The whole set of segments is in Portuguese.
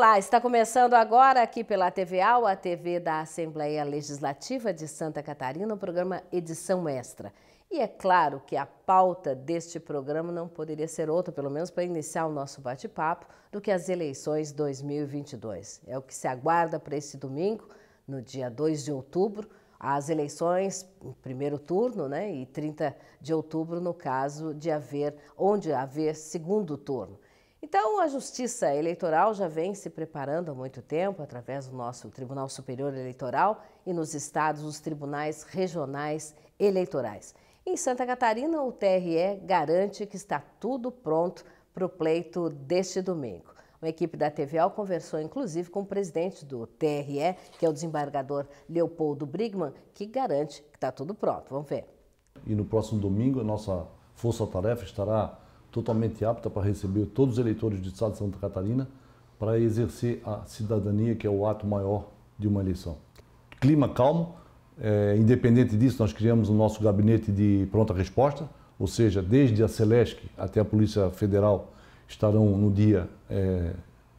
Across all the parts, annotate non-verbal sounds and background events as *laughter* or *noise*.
Olá, está começando agora aqui pela TVA, a TV da Assembleia Legislativa de Santa Catarina, o programa Edição Extra. E é claro que a pauta deste programa não poderia ser outra, pelo menos para iniciar o nosso bate-papo, do que as eleições 2022. É o que se aguarda para esse domingo, no dia 2 de outubro, as eleições primeiro turno, né, e 30 de outubro no caso de haver, onde haver segundo turno. Então, a Justiça Eleitoral já vem se preparando há muito tempo, através do nosso Tribunal Superior Eleitoral e nos estados, os tribunais regionais eleitorais. Em Santa Catarina, o TRE garante que está tudo pronto para o pleito deste domingo. Uma equipe da TVO conversou inclusive com o presidente do TRE, que é o desembargador Leopoldo Brigman, que garante que está tudo pronto. Vamos ver. E no próximo domingo, a nossa força-tarefa estará totalmente apta para receber todos os eleitores do Estado de Santa Catarina para exercer a cidadania, que é o ato maior de uma eleição. Clima calmo, é, independente disso, nós criamos o nosso gabinete de pronta resposta, ou seja, desde a Celesc até a Polícia Federal estarão no dia é,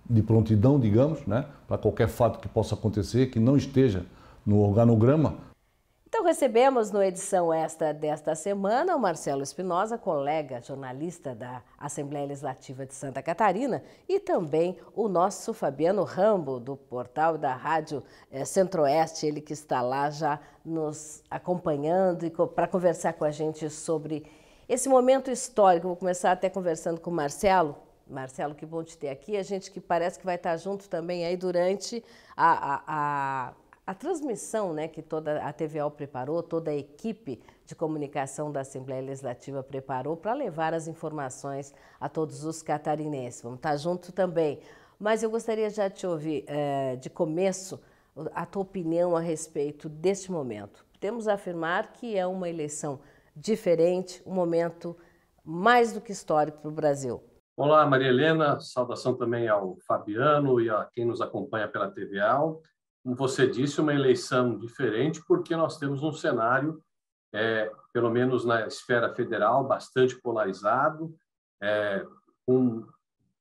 de prontidão, digamos, né, para qualquer fato que possa acontecer, que não esteja no organograma, então recebemos no edição extra desta semana o Marcelo Espinosa, colega jornalista da Assembleia Legislativa de Santa Catarina, e também o nosso Fabiano Rambo, do portal da Rádio eh, Centro-Oeste, ele que está lá já nos acompanhando para conversar com a gente sobre esse momento histórico. Vou começar até conversando com o Marcelo. Marcelo, que bom te ter aqui. A gente que parece que vai estar junto também aí durante a, a, a a transmissão né, que toda a TVO preparou, toda a equipe de comunicação da Assembleia Legislativa preparou para levar as informações a todos os catarinenses. Vamos estar junto também. Mas eu gostaria já de te ouvir, é, de começo, a tua opinião a respeito deste momento. Temos a afirmar que é uma eleição diferente, um momento mais do que histórico para o Brasil. Olá, Maria Helena, saudação também ao Fabiano e a quem nos acompanha pela TVAL como você disse, uma eleição diferente, porque nós temos um cenário, é, pelo menos na esfera federal, bastante polarizado, é, com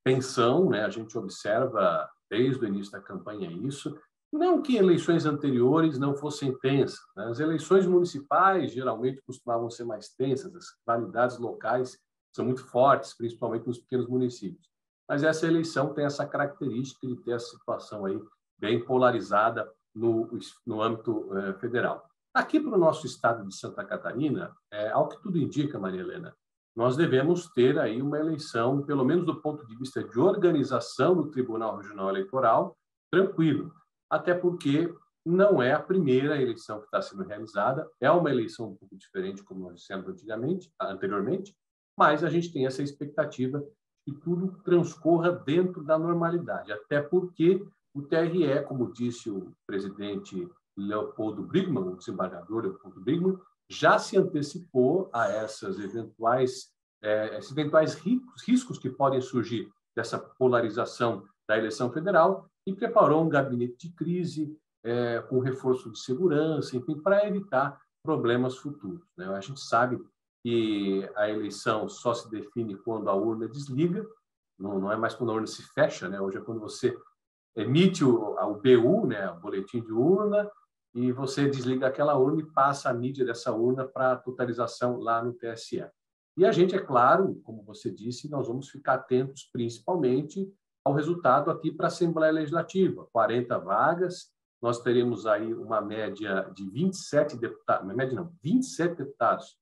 tensão, né? a gente observa desde o início da campanha isso. Não que eleições anteriores não fossem tensas, né? as eleições municipais geralmente costumavam ser mais tensas, as rivalidades locais são muito fortes, principalmente nos pequenos municípios. Mas essa eleição tem essa característica de ter a situação aí bem polarizada no, no âmbito eh, federal. Aqui para o nosso estado de Santa Catarina, é, ao que tudo indica, Maria Helena, nós devemos ter aí uma eleição, pelo menos do ponto de vista de organização do Tribunal Regional Eleitoral, tranquilo. Até porque não é a primeira eleição que está sendo realizada, é uma eleição um pouco diferente, como nós dissemos antigamente, anteriormente, mas a gente tem essa expectativa que tudo transcorra dentro da normalidade, até porque o TRE, como disse o presidente Leopoldo Brigman, o desembargador Leopoldo Brigman, já se antecipou a essas eventuais, é, esses eventuais riscos, que podem surgir dessa polarização da eleição federal e preparou um gabinete de crise é, com reforço de segurança, enfim, para evitar problemas futuros. Né? A gente sabe que a eleição só se define quando a urna desliga, não, não é mais quando a urna se fecha, né? hoje é quando você emite o, o BU, né, o boletim de urna, e você desliga aquela urna e passa a mídia dessa urna para totalização lá no TSE. E a gente, é claro, como você disse, nós vamos ficar atentos principalmente ao resultado aqui para a Assembleia Legislativa. 40 vagas, nós teremos aí uma média de 27 deputados, uma média não, 27 deputados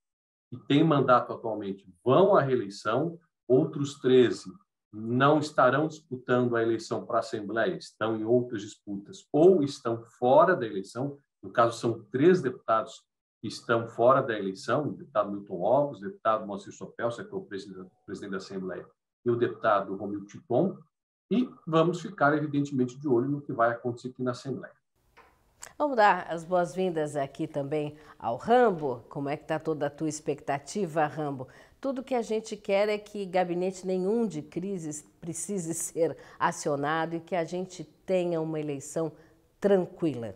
que têm mandato atualmente vão à reeleição, outros 13 não estarão disputando a eleição para a Assembleia, estão em outras disputas ou estão fora da eleição. No caso, são três deputados que estão fora da eleição: o deputado Milton Ovos, o deputado Moacir Sopel, que é o presidente, da Assembleia, e o deputado Romil Tipon. E vamos ficar, evidentemente, de olho no que vai acontecer aqui na Assembleia. Vamos dar as boas-vindas aqui também ao Rambo. Como é que está toda a tua expectativa, Rambo? Tudo que a gente quer é que gabinete nenhum de crises precise *laughs* ser acionado e que a gente tenha uma eleição tranquila.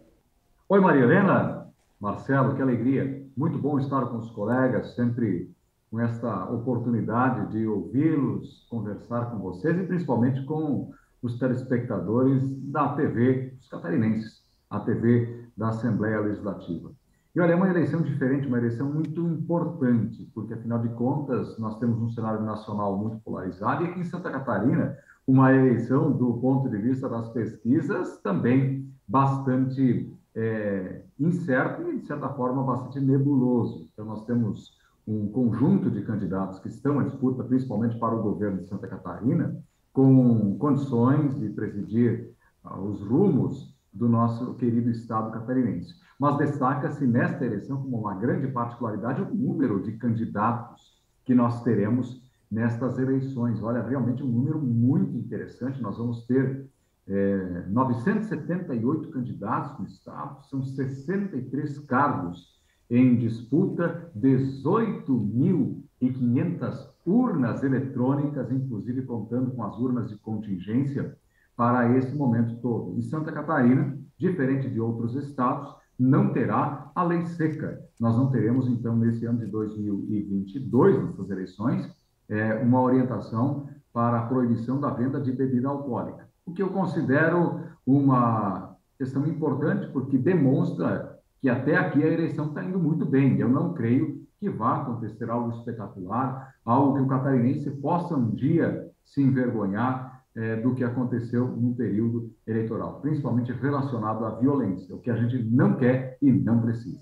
Oi, Maria Helena. Marcelo, que alegria. Muito bom estar com os colegas, sempre com esta oportunidade de ouvi-los, conversar com vocês e principalmente com os telespectadores da TV, os catarinenses, a TV da Assembleia Legislativa. E olha, é uma eleição diferente, uma eleição muito importante, porque afinal de contas nós temos um cenário nacional muito polarizado e aqui em Santa Catarina uma eleição do ponto de vista das pesquisas também bastante é, incerto e de certa forma bastante nebuloso. Então nós temos um conjunto de candidatos que estão à disputa, principalmente para o governo de Santa Catarina, com condições de presidir uh, os rumos do nosso querido Estado catarinense. Mas destaca-se nesta eleição como uma grande particularidade o número de candidatos que nós teremos nestas eleições. Olha, realmente um número muito interessante. Nós vamos ter é, 978 candidatos no Estado, são 63 cargos em disputa, 18.500 urnas eletrônicas, inclusive contando com as urnas de contingência para esse momento todo. E Santa Catarina, diferente de outros estados, não terá a lei seca. Nós não teremos, então, nesse ano de 2022, nessas eleições, é, uma orientação para a proibição da venda de bebida alcoólica. O que eu considero uma questão importante, porque demonstra que até aqui a eleição está indo muito bem. Eu não creio que vá acontecer algo espetacular, algo que o catarinense possa um dia se envergonhar é, do que aconteceu no período eleitoral, principalmente relacionado à violência, o que a gente não quer e não precisa.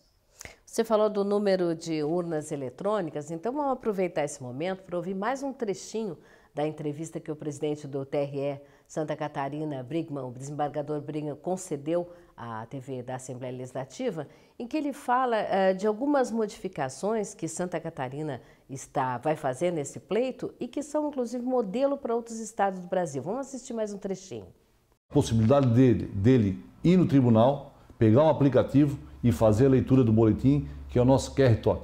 Você falou do número de urnas eletrônicas, então vamos aproveitar esse momento para ouvir mais um trechinho da entrevista que o presidente do TRE Santa Catarina, Brigman, o desembargador Brigman, concedeu à TV da Assembleia Legislativa, em que ele fala uh, de algumas modificações que Santa Catarina está, vai fazer nesse pleito e que são, inclusive, modelo para outros estados do Brasil. Vamos assistir mais um trechinho. A possibilidade dele, dele ir no tribunal, pegar um aplicativo e fazer a leitura do boletim, que é o nosso QR Tot.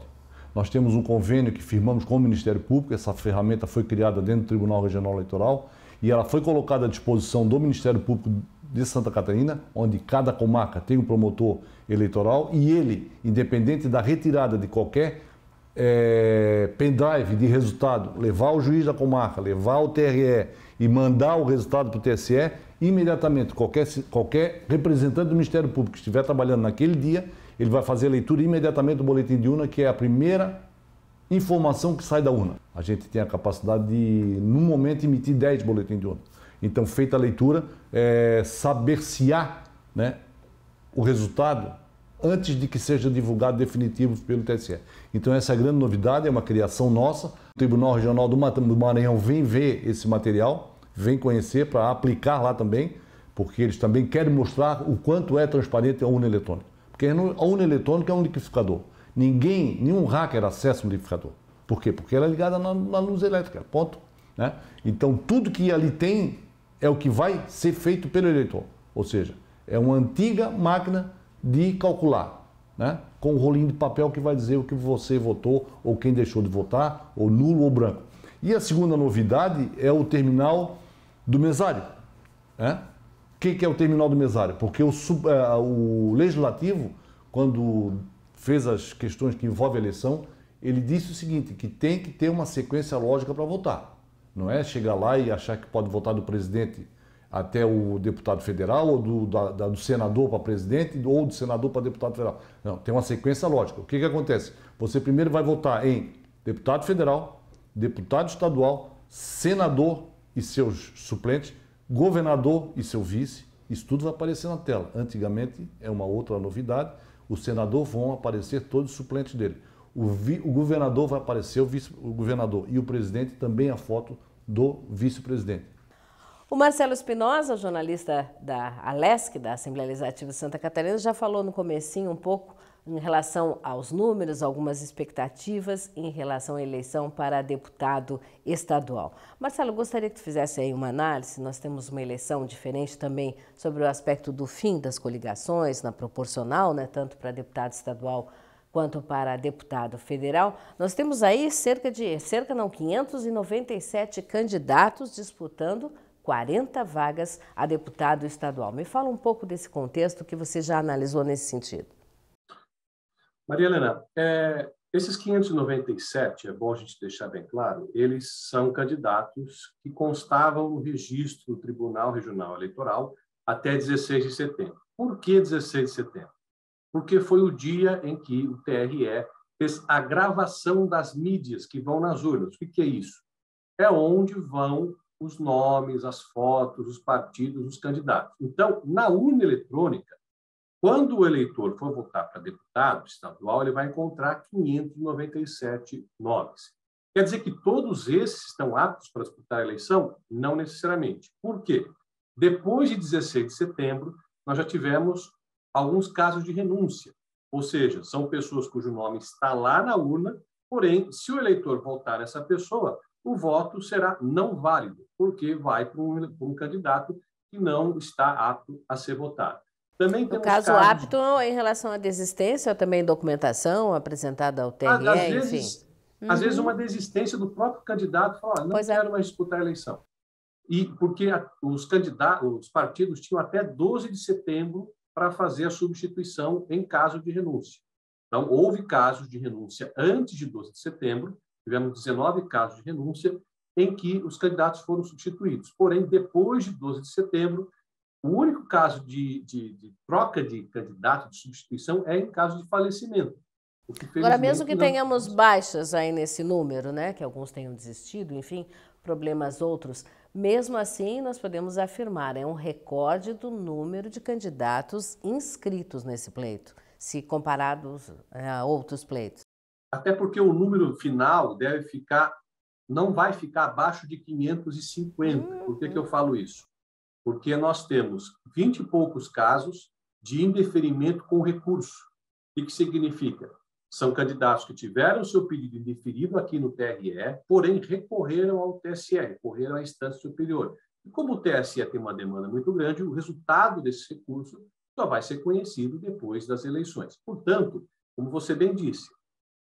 Nós temos um convênio que firmamos com o Ministério Público, essa ferramenta foi criada dentro do Tribunal Regional Eleitoral e ela foi colocada à disposição do Ministério Público de Santa Catarina, onde cada comarca tem um promotor eleitoral e ele, independente da retirada de qualquer é, pendrive de resultado, levar o juiz da comarca, levar o TRE e mandar o resultado para o TSE, imediatamente qualquer, qualquer representante do Ministério Público que estiver trabalhando naquele dia, ele vai fazer a leitura imediatamente do boletim de urna, que é a primeira informação que sai da urna. A gente tem a capacidade de, no momento, emitir 10 boletins de urna. Então, feita a leitura, é, saber-se-á né, o resultado antes de que seja divulgado definitivo pelo TSE. Então, essa é a grande novidade, é uma criação nossa. O Tribunal Regional do Maranhão vem ver esse material, vem conhecer para aplicar lá também, porque eles também querem mostrar o quanto é transparente a urna eletrônica. Porque a urna eletrônica é um liquidificador. Ninguém, nenhum hacker acessa um liquidificador. Por quê? Porque ela é ligada na, na luz elétrica, ponto. Né? Então, tudo que ali tem é o que vai ser feito pelo eleitor. Ou seja, é uma antiga máquina de calcular, né? com um rolinho de papel que vai dizer o que você votou, ou quem deixou de votar, ou nulo ou branco. E a segunda novidade é o terminal do mesário. Né? O que, é o terminal do mesário? Porque o, é, o legislativo, quando fez as questões que envolvem a eleição, ele disse o seguinte, que tem que ter uma sequência lógica para votar. Não é chegar lá e achar que pode votar do presidente até o deputado federal, ou do, da, da, do senador para presidente, ou do senador para deputado federal. Não, tem uma sequência lógica. O que, que acontece? Você primeiro vai votar em deputado federal, deputado estadual, senador e seus suplentes, governador e seu vice, isso tudo vai aparecer na tela. Antigamente é uma outra novidade, o senador vão aparecer todos os suplentes dele. O, vi, o governador vai aparecer, o vice-governador e o presidente também a foto do vice-presidente. O Marcelo Espinosa, jornalista da Alesc, da Assembleia Legislativa de Santa Catarina, já falou no comecinho um pouco em relação aos números, algumas expectativas em relação à eleição para deputado estadual. Marcelo, gostaria que tu fizesse aí uma análise. Nós temos uma eleição diferente também sobre o aspecto do fim das coligações, na proporcional, né, tanto para deputado estadual quanto para deputado federal. Nós temos aí cerca de cerca não 597 candidatos disputando 40 vagas a deputado estadual. Me fala um pouco desse contexto que você já analisou nesse sentido. Maria Helena, é, Esses 597, é bom a gente deixar bem claro, eles são candidatos que constavam no registro do Tribunal Regional Eleitoral até 16 de setembro. Por que 16 de setembro? Porque foi o dia em que o TRE fez a gravação das mídias que vão nas urnas. O que é isso? É onde vão os nomes, as fotos, os partidos, os candidatos. Então, na urna eletrônica, quando o eleitor for votar para deputado estadual, ele vai encontrar 597 nomes. Quer dizer que todos esses estão aptos para disputar a eleição? Não necessariamente. Por quê? Depois de 16 de setembro, nós já tivemos alguns casos de renúncia. Ou seja, são pessoas cujo nome está lá na urna, porém, se o eleitor votar essa pessoa, o voto será não válido, porque vai para um, um candidato que não está apto a ser votado. Também no caso casos... apto em relação à desistência, também documentação apresentada ao TRE, às enfim. Vezes, uhum. Às vezes uma desistência do próprio candidato, falar, não pois é. quero é. mais disputar a eleição. E porque os candidatos, os partidos tinham até 12 de setembro para fazer a substituição em caso de renúncia. Então, houve casos de renúncia antes de 12 de setembro, tivemos 19 casos de renúncia em que os candidatos foram substituídos. Porém, depois de 12 de setembro, o único caso de, de, de troca de candidato, de substituição, é em caso de falecimento. Agora, mesmo que não... tenhamos baixas aí nesse número, né, que alguns tenham desistido, enfim, problemas outros, mesmo assim nós podemos afirmar, é um recorde do número de candidatos inscritos nesse pleito, se comparados é, a outros pleitos. Até porque o número final deve ficar, não vai ficar abaixo de 550. Uhum. Por que, que eu falo isso? porque nós temos 20 e poucos casos de indeferimento com recurso. O que significa? São candidatos que tiveram seu pedido indeferido aqui no TRE, porém recorreram ao TSE, recorreram à instância superior. E como o TSE tem uma demanda muito grande, o resultado desse recurso só vai ser conhecido depois das eleições. Portanto, como você bem disse,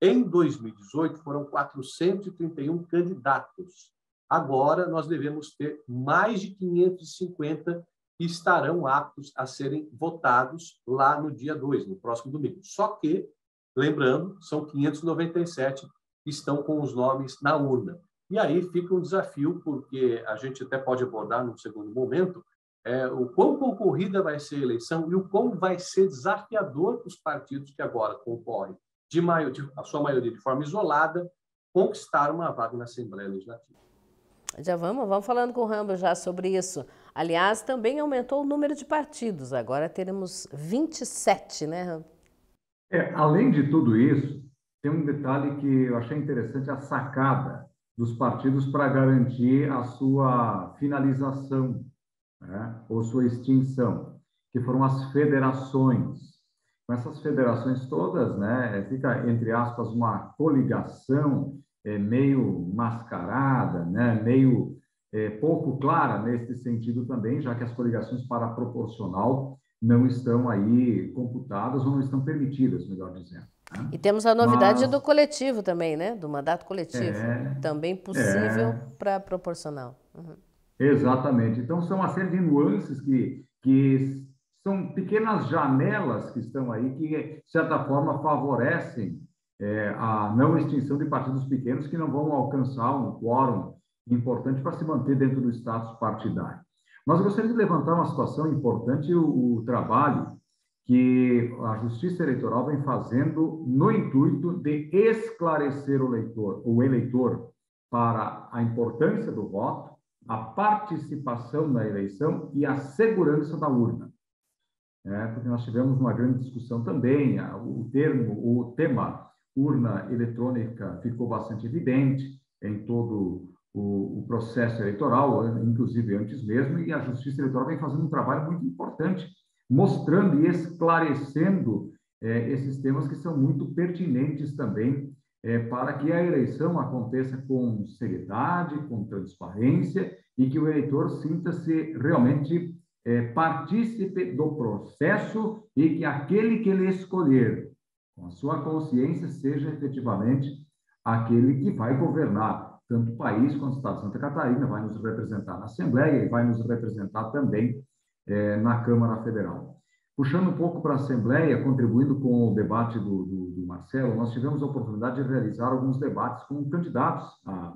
em 2018 foram 431 candidatos Agora, nós devemos ter mais de 550 que estarão aptos a serem votados lá no dia 2, no próximo domingo. Só que, lembrando, são 597 que estão com os nomes na urna. E aí fica um desafio, porque a gente até pode abordar num segundo momento, é, o quão concorrida vai ser a eleição e o quão vai ser desafiador para os partidos que agora concorrem, de, maio, de a sua maioria de forma isolada, conquistar uma vaga na Assembleia Legislativa. Já vamos, vamos falando com o Rambo já sobre isso. Aliás, também aumentou o número de partidos. Agora teremos 27, né, Rambo? É, além de tudo isso, tem um detalhe que eu achei interessante, a sacada dos partidos para garantir a sua finalização né, ou sua extinção, que foram as federações. Com essas federações todas, né, fica, entre aspas, uma coligação é, meio mascarada, né, meio é, pouco clara nesse sentido também, já que as coligações para proporcional não estão aí computadas ou não estão permitidas, melhor dizendo. Né? E temos a novidade Mas, do coletivo também, né? Do mandato coletivo. É, também possível é, para proporcional. Uhum. Exatamente. Então, são uma série de nuances que, que são pequenas janelas que estão aí que, de certa forma, favorecem é, a não extinção de partidos pequenos que não vão alcançar um quórum importante para se manter dentro do status partidário. Eu gostaria de levantar uma situação importante, o, o trabalho que a Justiça Eleitoral vem fazendo no intuito de esclarecer o eleitor, o eleitor para a importância do voto, a participação na eleição e a segurança da urna. É, porque nós tivemos uma grande discussão também, o termo, o tema urna eletrônica ficou bastante evidente em todo o, o, processo eleitoral, inclusive antes mesmo, e a Justiça Eleitoral vem fazendo um trabalho muito importante, mostrando e esclarecendo é, esses temas que são muito pertinentes também é, para que a eleição aconteça com seriedade, com transparência e que o eleitor sinta-se realmente é, partícipe do processo e que aquele que ele escolher com a sua consciência, seja efetivamente aquele que vai governar tanto o país quanto o Estado de Santa Catarina, vai nos representar na Assembleia e vai nos representar também é, na Câmara Federal. Puxando um pouco para a Assembleia, contribuindo com o debate do, do, do Marcelo, nós tivemos a oportunidade de realizar alguns debates com candidatos a,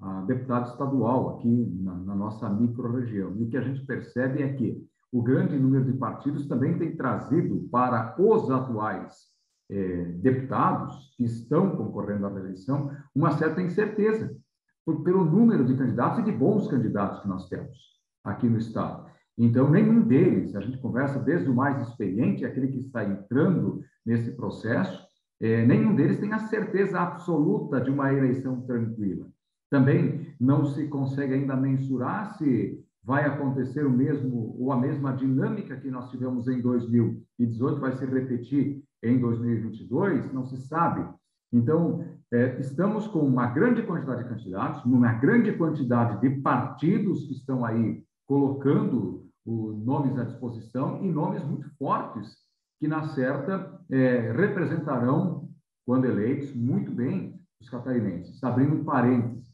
a deputado estadual aqui na, na nossa microrregião. E o que a gente percebe é que o grande número de partidos também tem trazido para os atuais eh, deputados que estão concorrendo à reeleição uma certa incerteza por, pelo número de candidatos e de bons candidatos que nós temos aqui no Estado. Então, nenhum deles, a gente conversa desde o mais experiente, aquele que está entrando nesse processo, é, nenhum deles tem a certeza absoluta de uma eleição tranquila. Também não se consegue ainda mensurar se vai acontecer o mesmo ou a mesma dinâmica que nós tivemos em 2018 vai se repetir em 2022, não se sabe. Então, é, estamos com uma grande quantidade de candidatos, uma grande quantidade de partidos que estão aí colocando os nomes à disposição e nomes muito fortes que, na certa, é, representarão, quando eleitos, muito bem os catarinenses. Abrindo um parênteses,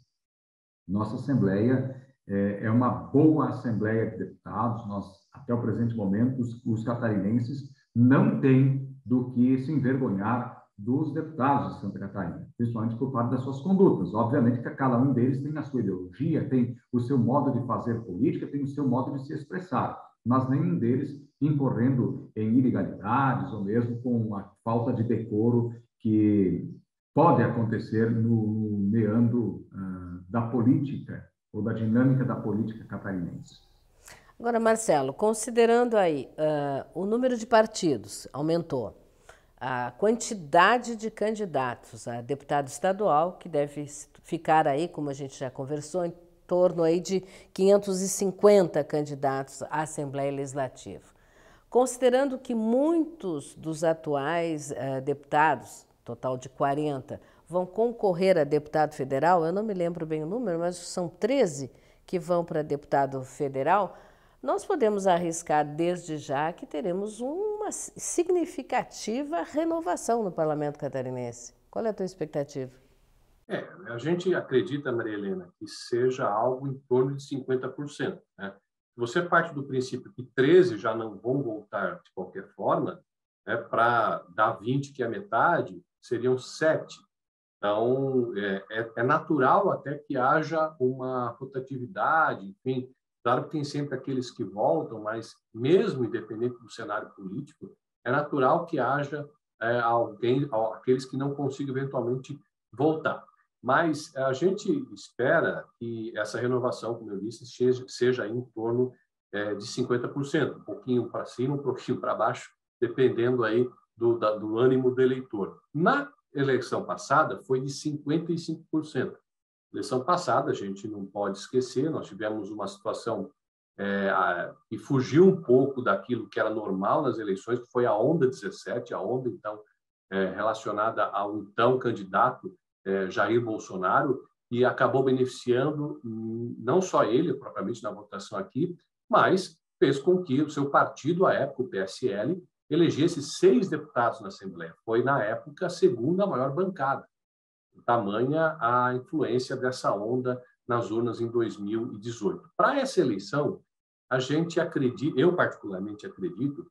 nossa Assembleia é, é uma boa Assembleia de Deputados, nós, até o presente momento, os, os catarinenses não têm do que se envergonhar dos deputados de Santa Catarina, principalmente por parte das suas condutas. Obviamente que cada um deles tem a sua ideologia, tem o seu modo de fazer política, tem o seu modo de se expressar, mas nenhum deles incorrendo em ilegalidades ou mesmo com a falta de decoro que pode acontecer no, meandro uh, da política ou da dinâmica da política catarinense. Agora, Marcelo, considerando aí uh, o número de partidos aumentou, a quantidade de candidatos a deputado estadual, que deve ficar aí, como a gente já conversou, em torno aí de 550 candidatos à Assembleia Legislativa. Considerando que muitos dos atuais uh, deputados, total de 40, vão concorrer a deputado federal, eu não me lembro bem o número, mas são 13 que vão para deputado federal, nós podemos arriscar desde já que teremos uma significativa renovação no parlamento catarinense. Qual é a tua expectativa? É, a gente acredita, Maria Helena, que seja algo em torno de 50%. Né? Você parte do princípio que 13 já não vão voltar de qualquer forma, né, para dar 20, que é a metade, seriam 7. Então, é, é, é natural até que haja uma rotatividade, enfim, Claro que tem sempre aqueles que voltam, mas mesmo independente do cenário político, é natural que haja é, alguém, aqueles que não consigam eventualmente voltar. Mas a gente espera que essa renovação, como eu disse, seja, seja em torno é, de 50%, um pouquinho para cima, um pouquinho para baixo, dependendo aí do, da, do ânimo do eleitor. Na eleição passada foi de 55%. Eleição passada, a gente não pode esquecer, nós tivemos uma situação é, a, que fugiu um pouco daquilo que era normal nas eleições, que foi a onda 17, a onda, então, é, relacionada ao então candidato é, Jair Bolsonaro, e acabou beneficiando hum, não só ele, propriamente na votação aqui, mas fez com que o seu partido, à época, o PSL, elegesse seis deputados na Assembleia. Foi, na época, a segunda maior bancada tamanha a influência dessa onda nas urnas em 2018. Para essa eleição, a gente acredita, eu particularmente acredito,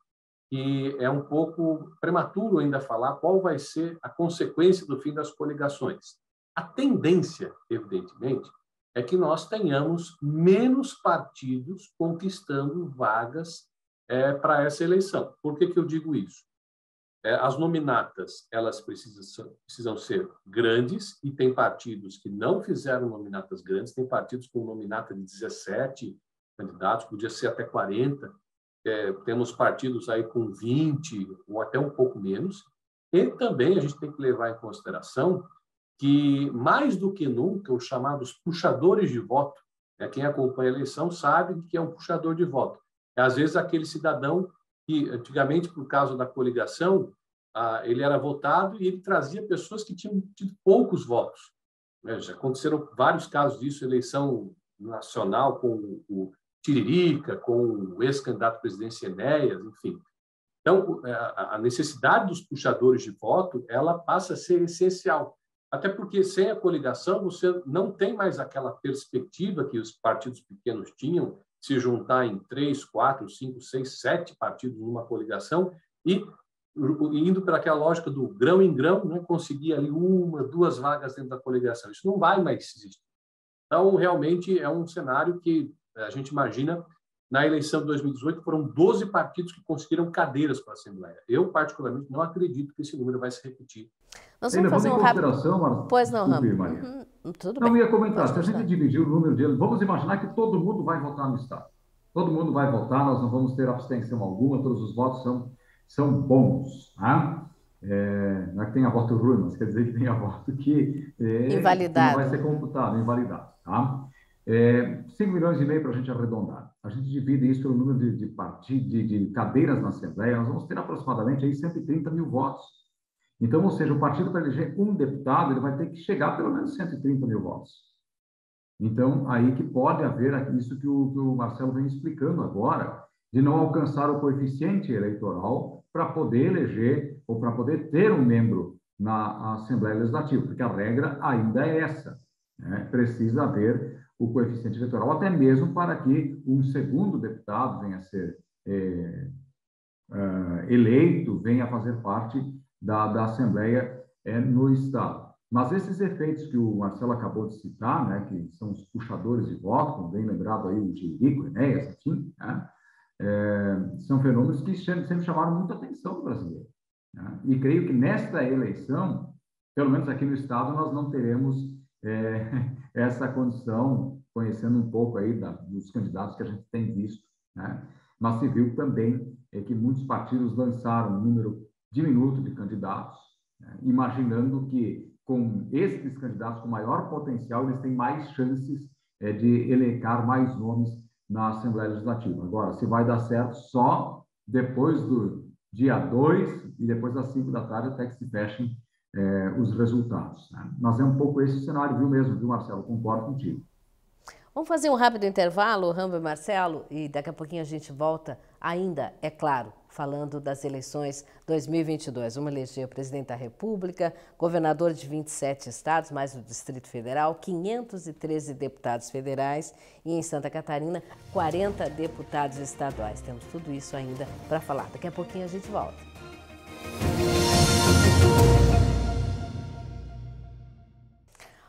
que é um pouco prematuro ainda falar qual vai ser a consequência do fim das coligações. A tendência, evidentemente, é que nós tenhamos menos partidos conquistando vagas é, para essa eleição. Por que, que eu digo isso? É, as nominatas elas precisam, precisam ser grandes e tem partidos que não fizeram nominatas grandes, tem partidos com nominata de 17 candidatos, podia ser até 40. É, temos partidos aí com 20 ou até um pouco menos. E também a gente tem que levar em consideração que, mais do que nunca, os chamados puxadores de voto, né, quem acompanha a eleição sabe que é um puxador de voto. É, às vezes, aquele cidadão que antigamente, por causa da coligação, ele era votado e ele trazia pessoas que tinham tido poucos votos. Né? Já aconteceram vários casos disso, eleição nacional com o Tiririca, com o ex-candidato presidente Enéas, enfim. Então, é, a necessidade dos puxadores de voto, ela passa a ser essencial. Até porque, sem a coligação, você não tem mais aquela perspectiva que os partidos pequenos tinham, se juntar em três, quatro, cinco, seis, sete partidos numa coligação e indo para aquela lógica do grão em grão, né, conseguir ali uma, duas vagas dentro da coligação. Isso não vai mais existir. Então, realmente, é um cenário que a gente imagina na eleição de 2018 foram 12 partidos que conseguiram cadeiras para a Assembleia. Eu, particularmente, não acredito que esse número vai se repetir. Nós vamos fazer um rápido... Pois não, Ramos. Tudo não, bem. Ia comentar, se a gente dividir o número de... Vamos imaginar que todo mundo vai votar no Estado. Todo mundo vai votar, nós não vamos ter abstenção alguma, todos os votos são, são bons. Tá? É, não é que tenha voto ruim, mas quer dizer que tenha voto que, é, invalidado. que não vai ser computado, invalidado. Tá? É, 5 milhões e meio para a gente arredondar. A gente divide isso pelo número de, de, de, de cadeiras na Assembleia, nós vamos ter aproximadamente aí 130 mil votos. Então, ou seja, o partido para eleger um deputado, ele vai ter que chegar pelo menos 130 mil votos. Então, aí que pode haver isso que o, que o Marcelo vem explicando agora, de não alcançar o coeficiente eleitoral para poder eleger ou para poder ter um membro na Assembleia Legislativa, porque a regra ainda é essa. Né? Precisa haver o coeficiente eleitoral, até mesmo para que um segundo deputado venha a ser é, é, eleito, venha a fazer parte da, da Assembleia é, no Estado. Mas esses efeitos que o Marcelo acabou de citar, né, que são os puxadores de voto, como bem lembrado aí o Tirico, Enéas, enfim, né, é, são fenômenos que sempre chamaram muita atenção do brasileiro. Né? E creio que nesta eleição, pelo menos aqui no Estado, nós não teremos é, *laughs* essa condição, conhecendo um pouco aí da, dos candidatos que a gente tem visto. Né? Mas se viu também é que muitos partidos lançaram um número diminuto de candidatos, né? imaginando que com esses candidatos com maior potencial, eles têm mais chances é, de elencar mais nomes na Assembleia Legislativa. Agora, se vai dar certo só depois do dia 2 e depois das 5 da tarde, até que se fechem é, os resultados. Né? Mas é um pouco esse cenário, viu mesmo, viu, Marcelo? Concordo contigo. Vamos fazer um rápido intervalo, Rambo e Marcelo, e daqui a pouquinho a gente volta, ainda, é claro, falando das eleições 2022. Vamos eleger o presidente da República, governador de 27 estados, mais o Distrito Federal, 513 deputados federais e em Santa Catarina, 40 deputados estaduais. Temos tudo isso ainda para falar. Daqui a pouquinho a gente volta.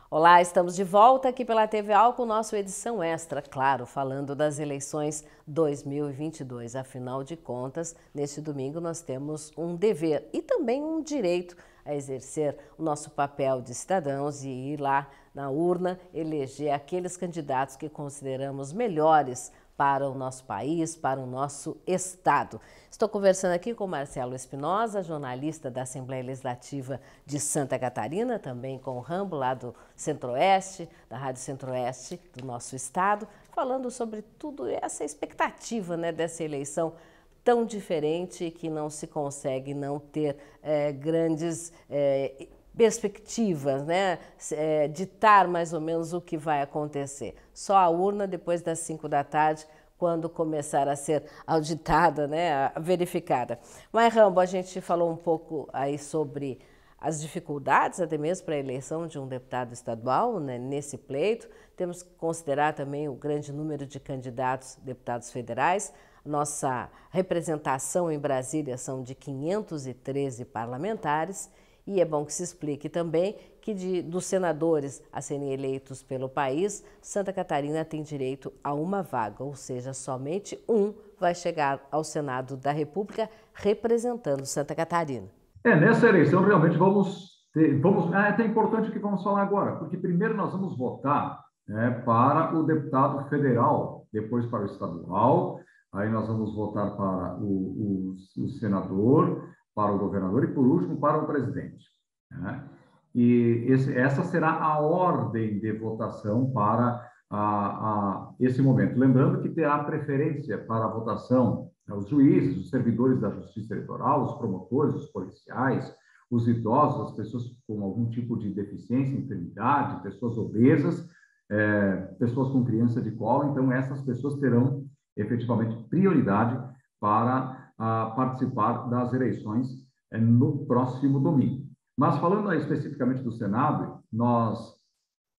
Olá, estamos de volta aqui pela TV Al com nossa edição extra, claro, falando das eleições 2022. Afinal de contas, neste domingo nós temos um dever e também um direito a exercer o nosso papel de cidadãos e ir lá na urna eleger aqueles candidatos que consideramos melhores para o nosso país, para o nosso Estado. Estou conversando aqui com Marcelo Espinosa, jornalista da Assembleia Legislativa de Santa Catarina, também com o Rambo, lá do Centro-Oeste, da Rádio Centro-Oeste do nosso Estado, falando sobre tudo essa expectativa né, dessa eleição tão diferente que não se consegue não ter é, grandes é, perspectivas, né? É, ditar mais ou menos o que vai acontecer. Só a urna depois das 5 da tarde, quando começar a ser auditada, né? verificada. Mas, Rambo, a gente falou um pouco aí sobre as dificuldades, até mesmo para a eleição de um deputado estadual né, nesse pleito. Temos que considerar também o grande número de candidatos deputados federais. Nossa representação em Brasília são de 513 parlamentares e é bom que se explique também que de, dos senadores a serem eleitos pelo país, Santa Catarina tem direito a uma vaga, ou seja, somente um vai chegar ao Senado da República representando Santa Catarina. É, nessa eleição realmente vamos ter, vamos, é até importante o que vamos falar agora, porque primeiro nós vamos votar né, para o deputado federal, depois para o estadual, aí nós vamos votar para o, o, o senador, para o governador e, por último, para o presidente. Né? E esse, essa será a ordem de votação para a, a, esse momento. Lembrando que terá preferência para a votação né, os juízes, os servidores da justiça eleitoral, os promotores, os policiais, os idosos, as pessoas com algum tipo de deficiência, enfermidade, pessoas obesas, é, pessoas com criança de colo. Então, essas pessoas terão efetivamente prioridade para a participar das eleições eh, no próximo domingo. Mas falando especificamente do Senado, nós,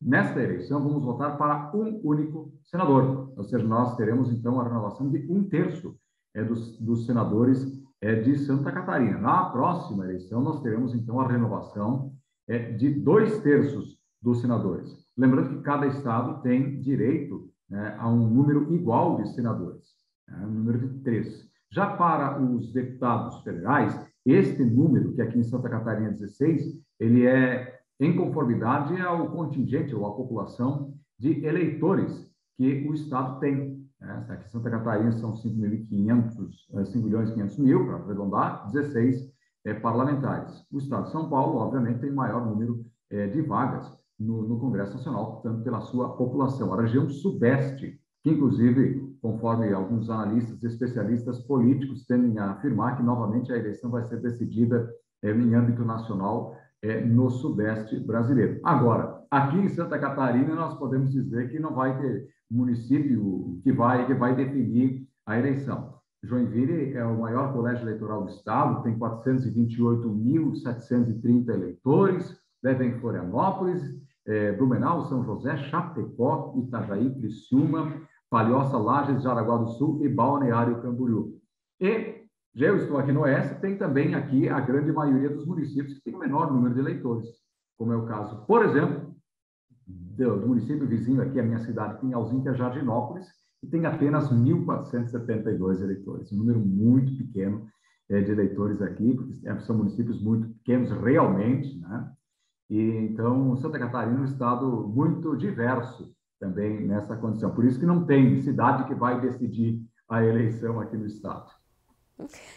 nesta eleição, vamos votar para um único senador, ou seja, nós teremos então a renovação de um terço é, dos, dos senadores é de Santa Catarina. Na próxima eleição, nós teremos, então, a renovação é, de dois terços dos senadores. Lembrando que cada estado tem direito né, a um número igual de senadores, né, um número de três. Já para os deputados federais, este número, que aqui em Santa Catarina é 16, ele é em conformidade ao contingente ou à população de eleitores que o Estado tem. Né? Aqui em Santa Catarina são 5.500, 5 milhões e 500 mil, para arredondar, 16 é, parlamentares. O Estado de São Paulo, obviamente, tem maior número é, de vagas no, no, Congresso Nacional, portanto, pela sua população. A região Sudeste, que inclusive, conforme alguns analistas e especialistas políticos tendem a afirmar que novamente a eleição vai ser decidida é, em âmbito nacional é, no Sudeste brasileiro. Agora, aqui em Santa Catarina, nós podemos dizer que não vai ter município que vai, que vai definir a eleição. Joinville é o maior colégio eleitoral do estado, tem 428.730 eleitores, devem Florianópolis, é, Blumenau, São José, Chapecó, Itajaí, Criciúma, Palhoça, Lages, Jaraguá do Sul e Balneário Camboriú. E já eu estou aqui no Oeste, tem também aqui a grande maioria dos municípios que tem o menor número de eleitores, como é o caso, por exemplo, do, município vizinho aqui, a minha cidade, Pinhalzinho, que é Jardinópolis, e tem apenas 1.472 eleitores, um número muito pequeno é, de eleitores aqui, porque é, são municípios muito pequenos realmente, né? E, então, Santa Catarina é um estado muito diverso também nessa condição. Por isso que não tem cidade que vai decidir a eleição aqui no estado.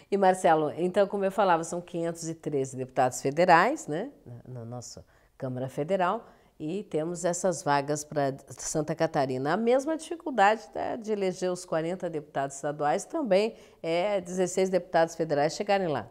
E Marcelo, então, como eu falava, são 513 deputados federais, né, na nossa Câmara Federal, e temos essas vagas para Santa Catarina. A mesma dificuldade né, de eleger os 40 deputados estaduais também é 16 deputados federais chegarem lá.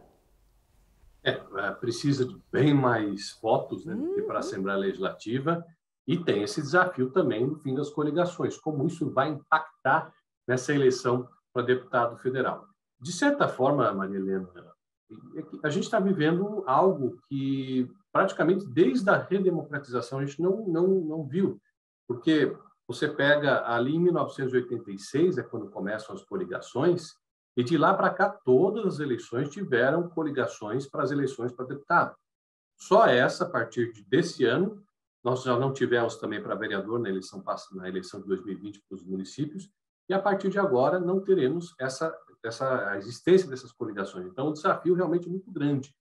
É, é, precisa de bem mais votos né, uhum. para a Assembleia Legislativa e tem esse desafio também no fim das coligações, como isso vai impactar nessa eleição para deputado federal. De certa forma, Maria Helena, é a gente está vivendo algo que praticamente desde a redemocratização a gente não, não, não viu, porque você pega ali em 1986, é quando começam as coligações, e de lá para cá todas as eleições tiveram coligações para as eleições para deputado. Só essa, a partir desse ano, nós já não tivemos também para vereador na eleição, na eleição de 2020 para os municípios, e a partir de agora não teremos essa essa a existência dessas coligações. Então, o desafio realmente é muito grande,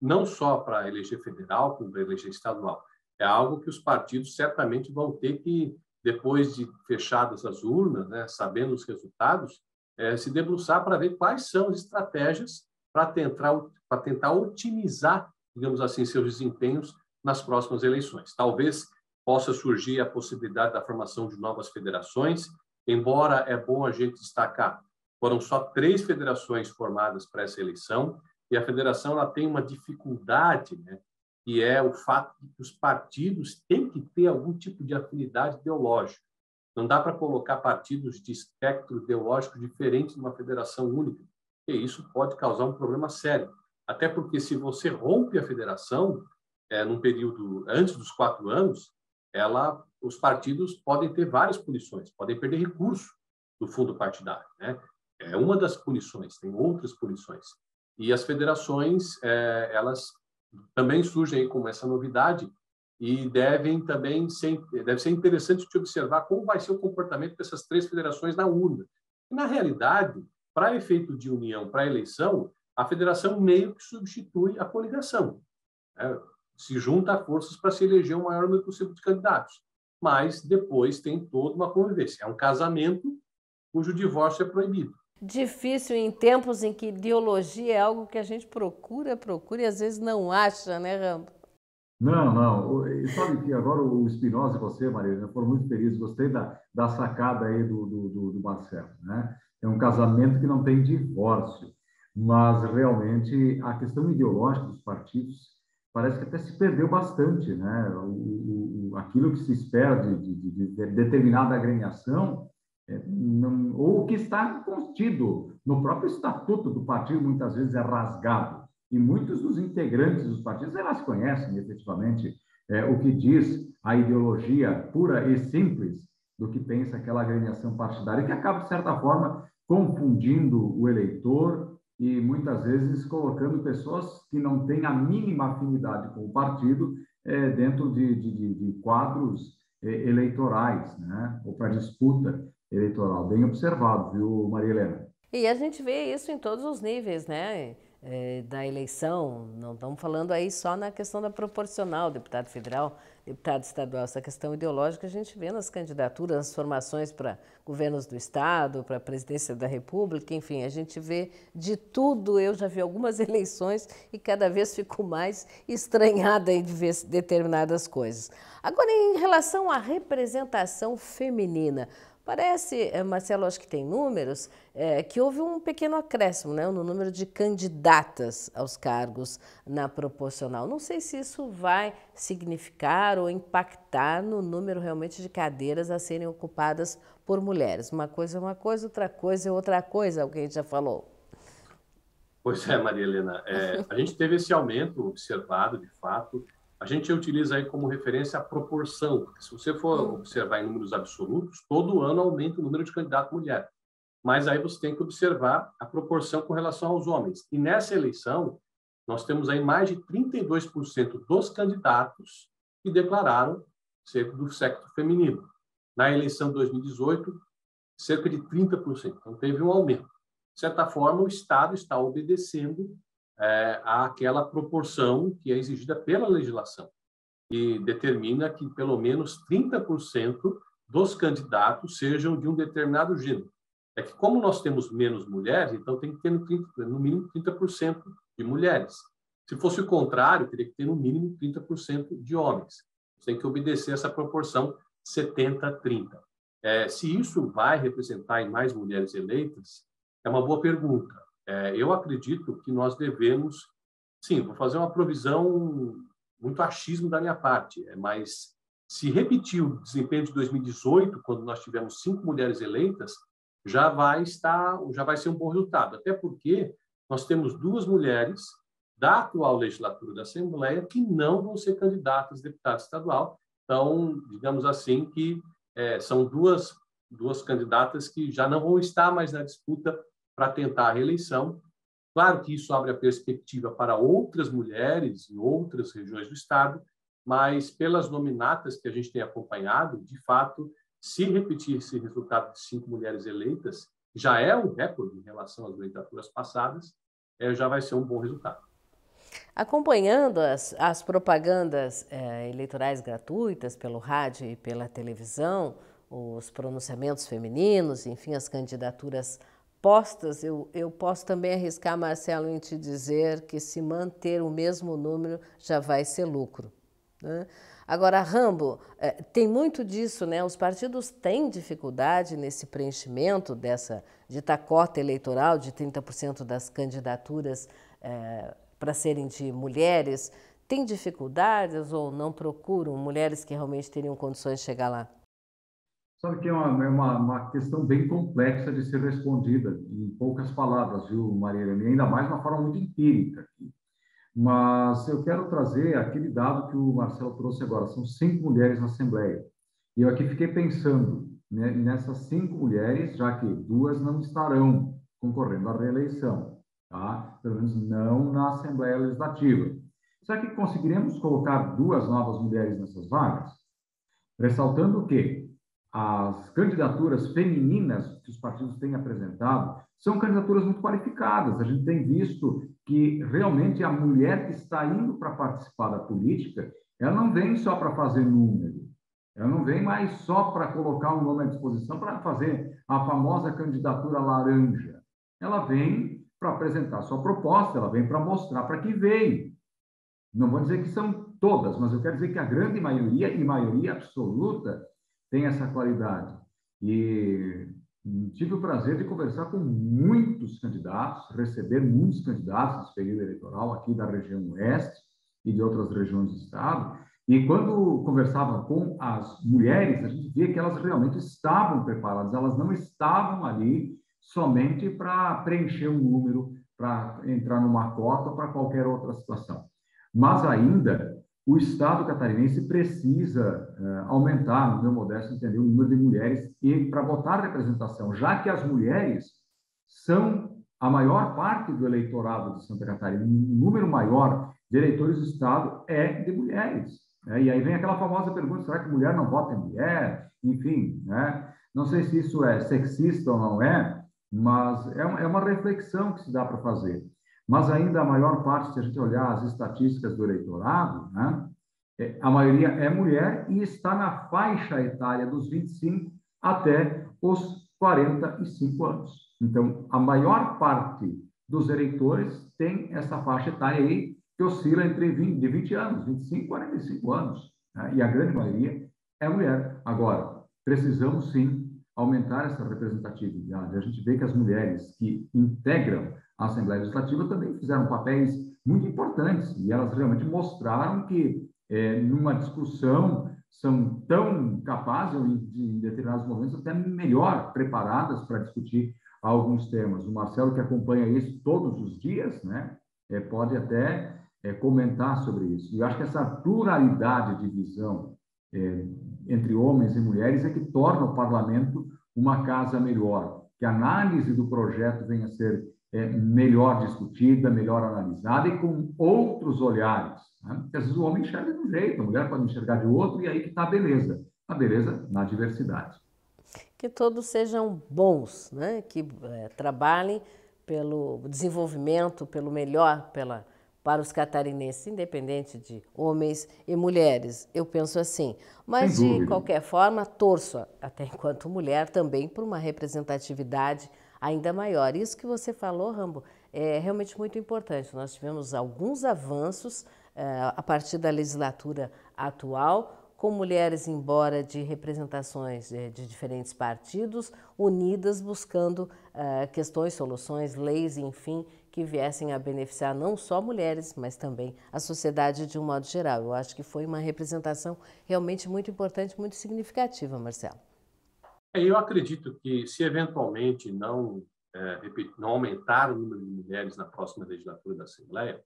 não só para eleger federal, como para eleger estadual. É algo que os partidos certamente vão ter que, depois de fechadas as urnas, né, sabendo os resultados, é, se debruçar para ver quais são as estratégias para tentar, para tentar otimizar, digamos assim, seus desempenhos nas próximas eleições. Talvez possa surgir a possibilidade da formação de novas federações, embora é bom a gente destacar foram só três federações formadas para essa eleição e a federação ela tem uma dificuldade, né, que é o fato de que os partidos têm que ter algum tipo de afinidade ideológica. Não dá para colocar partidos de espectro ideológico diferente numa federação única, e isso pode causar um problema sério. Até porque se você rompe a federação é, num período antes dos quatro anos, ela, os partidos podem ter várias punições, podem perder recurso do fundo partidário, né? É uma das punições, tem outras punições. E as federações, é, elas também surgem com essa novidade e devem também ser, deve ser interessante de observar como vai ser o comportamento dessas três federações na urna. E, na realidade, para efeito de união, para eleição, a federação meio que substitui a coligação. Né? Se junta a forças para se eleger o maior número possível de candidatos. Mas depois tem toda uma convivência. É um casamento cujo divórcio é proibido difícil em tempos em que ideologia é algo que a gente procura, procura e às vezes não acha, né, Rambo? Não, não. E sabe que agora o Espinosa e você, Maria, foram muito felizes. Gostei da, da sacada aí do, do, do Marcelo. Né? É um casamento que não tem divórcio, mas realmente a questão ideológica dos partidos parece que até se perdeu bastante. Né? O, o aquilo que se espera de, de, de, de determinada agremiação é, não, ou que está contido no próprio estatuto do partido, muitas vezes é rasgado. E muitos dos integrantes dos partidos, elas conhecem efetivamente é, o que diz a ideologia pura e simples do que pensa aquela agremiação partidária, que acaba, de certa forma, confundindo o eleitor e muitas vezes colocando pessoas que não têm a mínima afinidade com o partido é, dentro de, de, de quadros é, eleitorais, né? ou para disputa eleitoral. Bem observado, viu, Maria Helena? E a gente vê isso em todos os níveis, né? É, da eleição, não estamos falando aí só na questão da proporcional, deputado federal, deputado estadual, essa questão ideológica a gente vê nas candidaturas, nas formações para governos do Estado, para a presidência da República, enfim, a gente vê de tudo. Eu já vi algumas *laughs* eleições e cada vez fico mais estranhada de ver determinadas coisas. Agora, em relação à representação feminina, Parece, eh, Marcelo, acho que tem números, é, que houve um pequeno acréscimo né, no número de candidatas aos cargos na proporcional. Não sei se isso vai significar ou impactar no número realmente de cadeiras a serem ocupadas por mulheres. Uma coisa é uma coisa, outra coisa é outra coisa, alguém já falou. Pois é, Maria Helena. É, a gente teve esse aumento observado, de fato, a gente utiliza aí como referência a proporção, porque se você for hum. observar em números absolutos, todo ano aumenta o número de candidatos mulher. Mas aí você tem que observar a proporção com relação aos homens. E nessa eleição, nós temos aí mais de 32% dos candidatos que declararam ser do sexo feminino. Na eleição de 2018, cerca de 30%. Então, teve um aumento. De certa forma, o Estado está obedecendo é, àquela proporção que é exigida pela legislação, e determina que pelo menos 30% dos candidatos sejam de um determinado gênero. É que, como nós temos menos mulheres, então tem que ter no, 30, no mínimo 30% de mulheres. Se fosse o contrário, teria que ter no mínimo 30% de homens. Tem que obedecer essa proporção 70-30. É, se isso vai representar em mais mulheres eleitas, é uma boa pergunta. É, eu acredito que nós devemos, sim, vou fazer uma provisão muito achismo da minha parte, é, mas se repetir o desempenho de 2018, quando nós tivemos cinco mulheres eleitas, já vai estar, já vai ser um bom resultado. Até porque nós temos duas mulheres da atual legislatura da Assembleia que não vão ser candidatas a deputado estadual. Então, digamos assim que é, são duas duas candidatas que já não vão estar mais na disputa para tentar a reeleição. Claro que isso abre a perspectiva para outras mulheres em outras regiões do Estado, mas pelas nominatas que a gente tem acompanhado, de fato, se repetir esse resultado de cinco mulheres eleitas, já é um recorde em relação às legislaturas passadas, é, já vai ser um bom resultado. Acompanhando as, as propagandas é, eleitorais gratuitas pelo rádio e pela televisão, os pronunciamentos femininos, enfim, as candidaturas postas, eu, eu posso também arriscar, Marcelo, em te dizer que se manter o mesmo número já vai ser lucro. Né? Agora, Rambo, é, tem muito disso, né? Os partidos têm dificuldade nesse preenchimento dessa de tacota eleitoral de 30% das candidaturas é, para serem de mulheres. Tem dificuldades ou não procuram mulheres que realmente teriam condições de chegar lá? Sabe que é uma, é uma, uma, questão bem complexa de ser respondida em poucas palavras, viu, Maria Helena? E ainda mais de uma forma muito empírica aqui. Mas eu quero trazer aquele dado que o Marcelo trouxe agora. São cinco mulheres na Assembleia. E eu aqui fiquei pensando né, nessas cinco mulheres, já que duas não estarão concorrendo à reeleição, tá? pelo menos não na Assembleia Legislativa. Será que conseguiremos colocar duas novas mulheres nessas vagas? Ressaltando que as candidaturas femininas que os partidos têm apresentado são candidaturas muito qualificadas. A gente tem visto que realmente a mulher que está indo para participar da política, ela não vem só para fazer número, ela não vem mais só para colocar um nome à disposição para fazer a famosa candidatura laranja. Ela vem para apresentar sua proposta, ela vem para mostrar para que veio. Não vou dizer que são todas, mas eu quero dizer que a grande maioria, e maioria absoluta, tem essa qualidade. E tive o prazer de conversar com muitos candidatos, receber muitos candidatos nesse período eleitoral aqui da região oeste e de outras regiões do estado. E quando conversava com as mulheres, a gente via que elas realmente estavam preparadas, elas não estavam ali somente para preencher um número, para entrar numa cota para qualquer outra situação. Mas ainda o Estado catarinense precisa uh, aumentar, no meu modesto entender, o número de mulheres e para votar representação, já que as mulheres são a maior parte do eleitorado de Santa Catarina, um número maior de eleitores do Estado é de mulheres. Né? E aí vem aquela famosa pergunta: será que mulher não vota em mulher? Enfim, né? não sei se isso é sexista ou não é, mas é é uma reflexão que se dá para fazer. Mas ainda a maior parte, se a gente olhar as estatísticas do eleitorado, né? É, a maioria é mulher e está na faixa etária dos 25 até os 45 anos. Então, a maior parte dos eleitores tem essa faixa etária aí que oscila entre 20, de 20 anos, 25 e 45 anos. Né? E a grande maioria é mulher. Agora, precisamos sim aumentar essa representatividade. A gente vê que as mulheres que integram a Assembleia Legislativa também fizeram papéis muito importantes e elas realmente mostraram que, é, numa discussão, são tão capazes, em determinados momentos, até melhor preparadas para discutir alguns temas. O Marcelo, que acompanha isso todos os dias, né, é, pode até é, comentar sobre isso. E acho que essa pluralidade de visão é, entre homens e mulheres é que torna o parlamento uma casa melhor, que a análise do projeto venha a ser é, melhor discutida, melhor analisada e com outros olhares. Né? Porque às vezes o homem enxerga de um jeito, a mulher pode enxergar de outro, e aí que está a beleza. A beleza na diversidade. Que todos sejam bons, né? que é, trabalhem pelo desenvolvimento, pelo melhor, pela para os catarinenses, independente de homens e mulheres. Eu penso assim. Mas, de qualquer forma, torço, até enquanto mulher, também por uma representatividade ainda maior. Isso que você falou, Rambo, é realmente muito importante. Nós tivemos alguns avanços é, a partir da legislatura atual, com mulheres, embora de representações de, de diferentes partidos, unidas buscando uh, questões, soluções, leis, enfim, que viessem a beneficiar não só mulheres, mas também a sociedade de um modo geral. Eu acho que foi uma representação realmente muito importante, muito significativa, Marcelo. É, eu acredito que se eventualmente não, é, não aumentar o número de mulheres na próxima legislatura da Assembleia,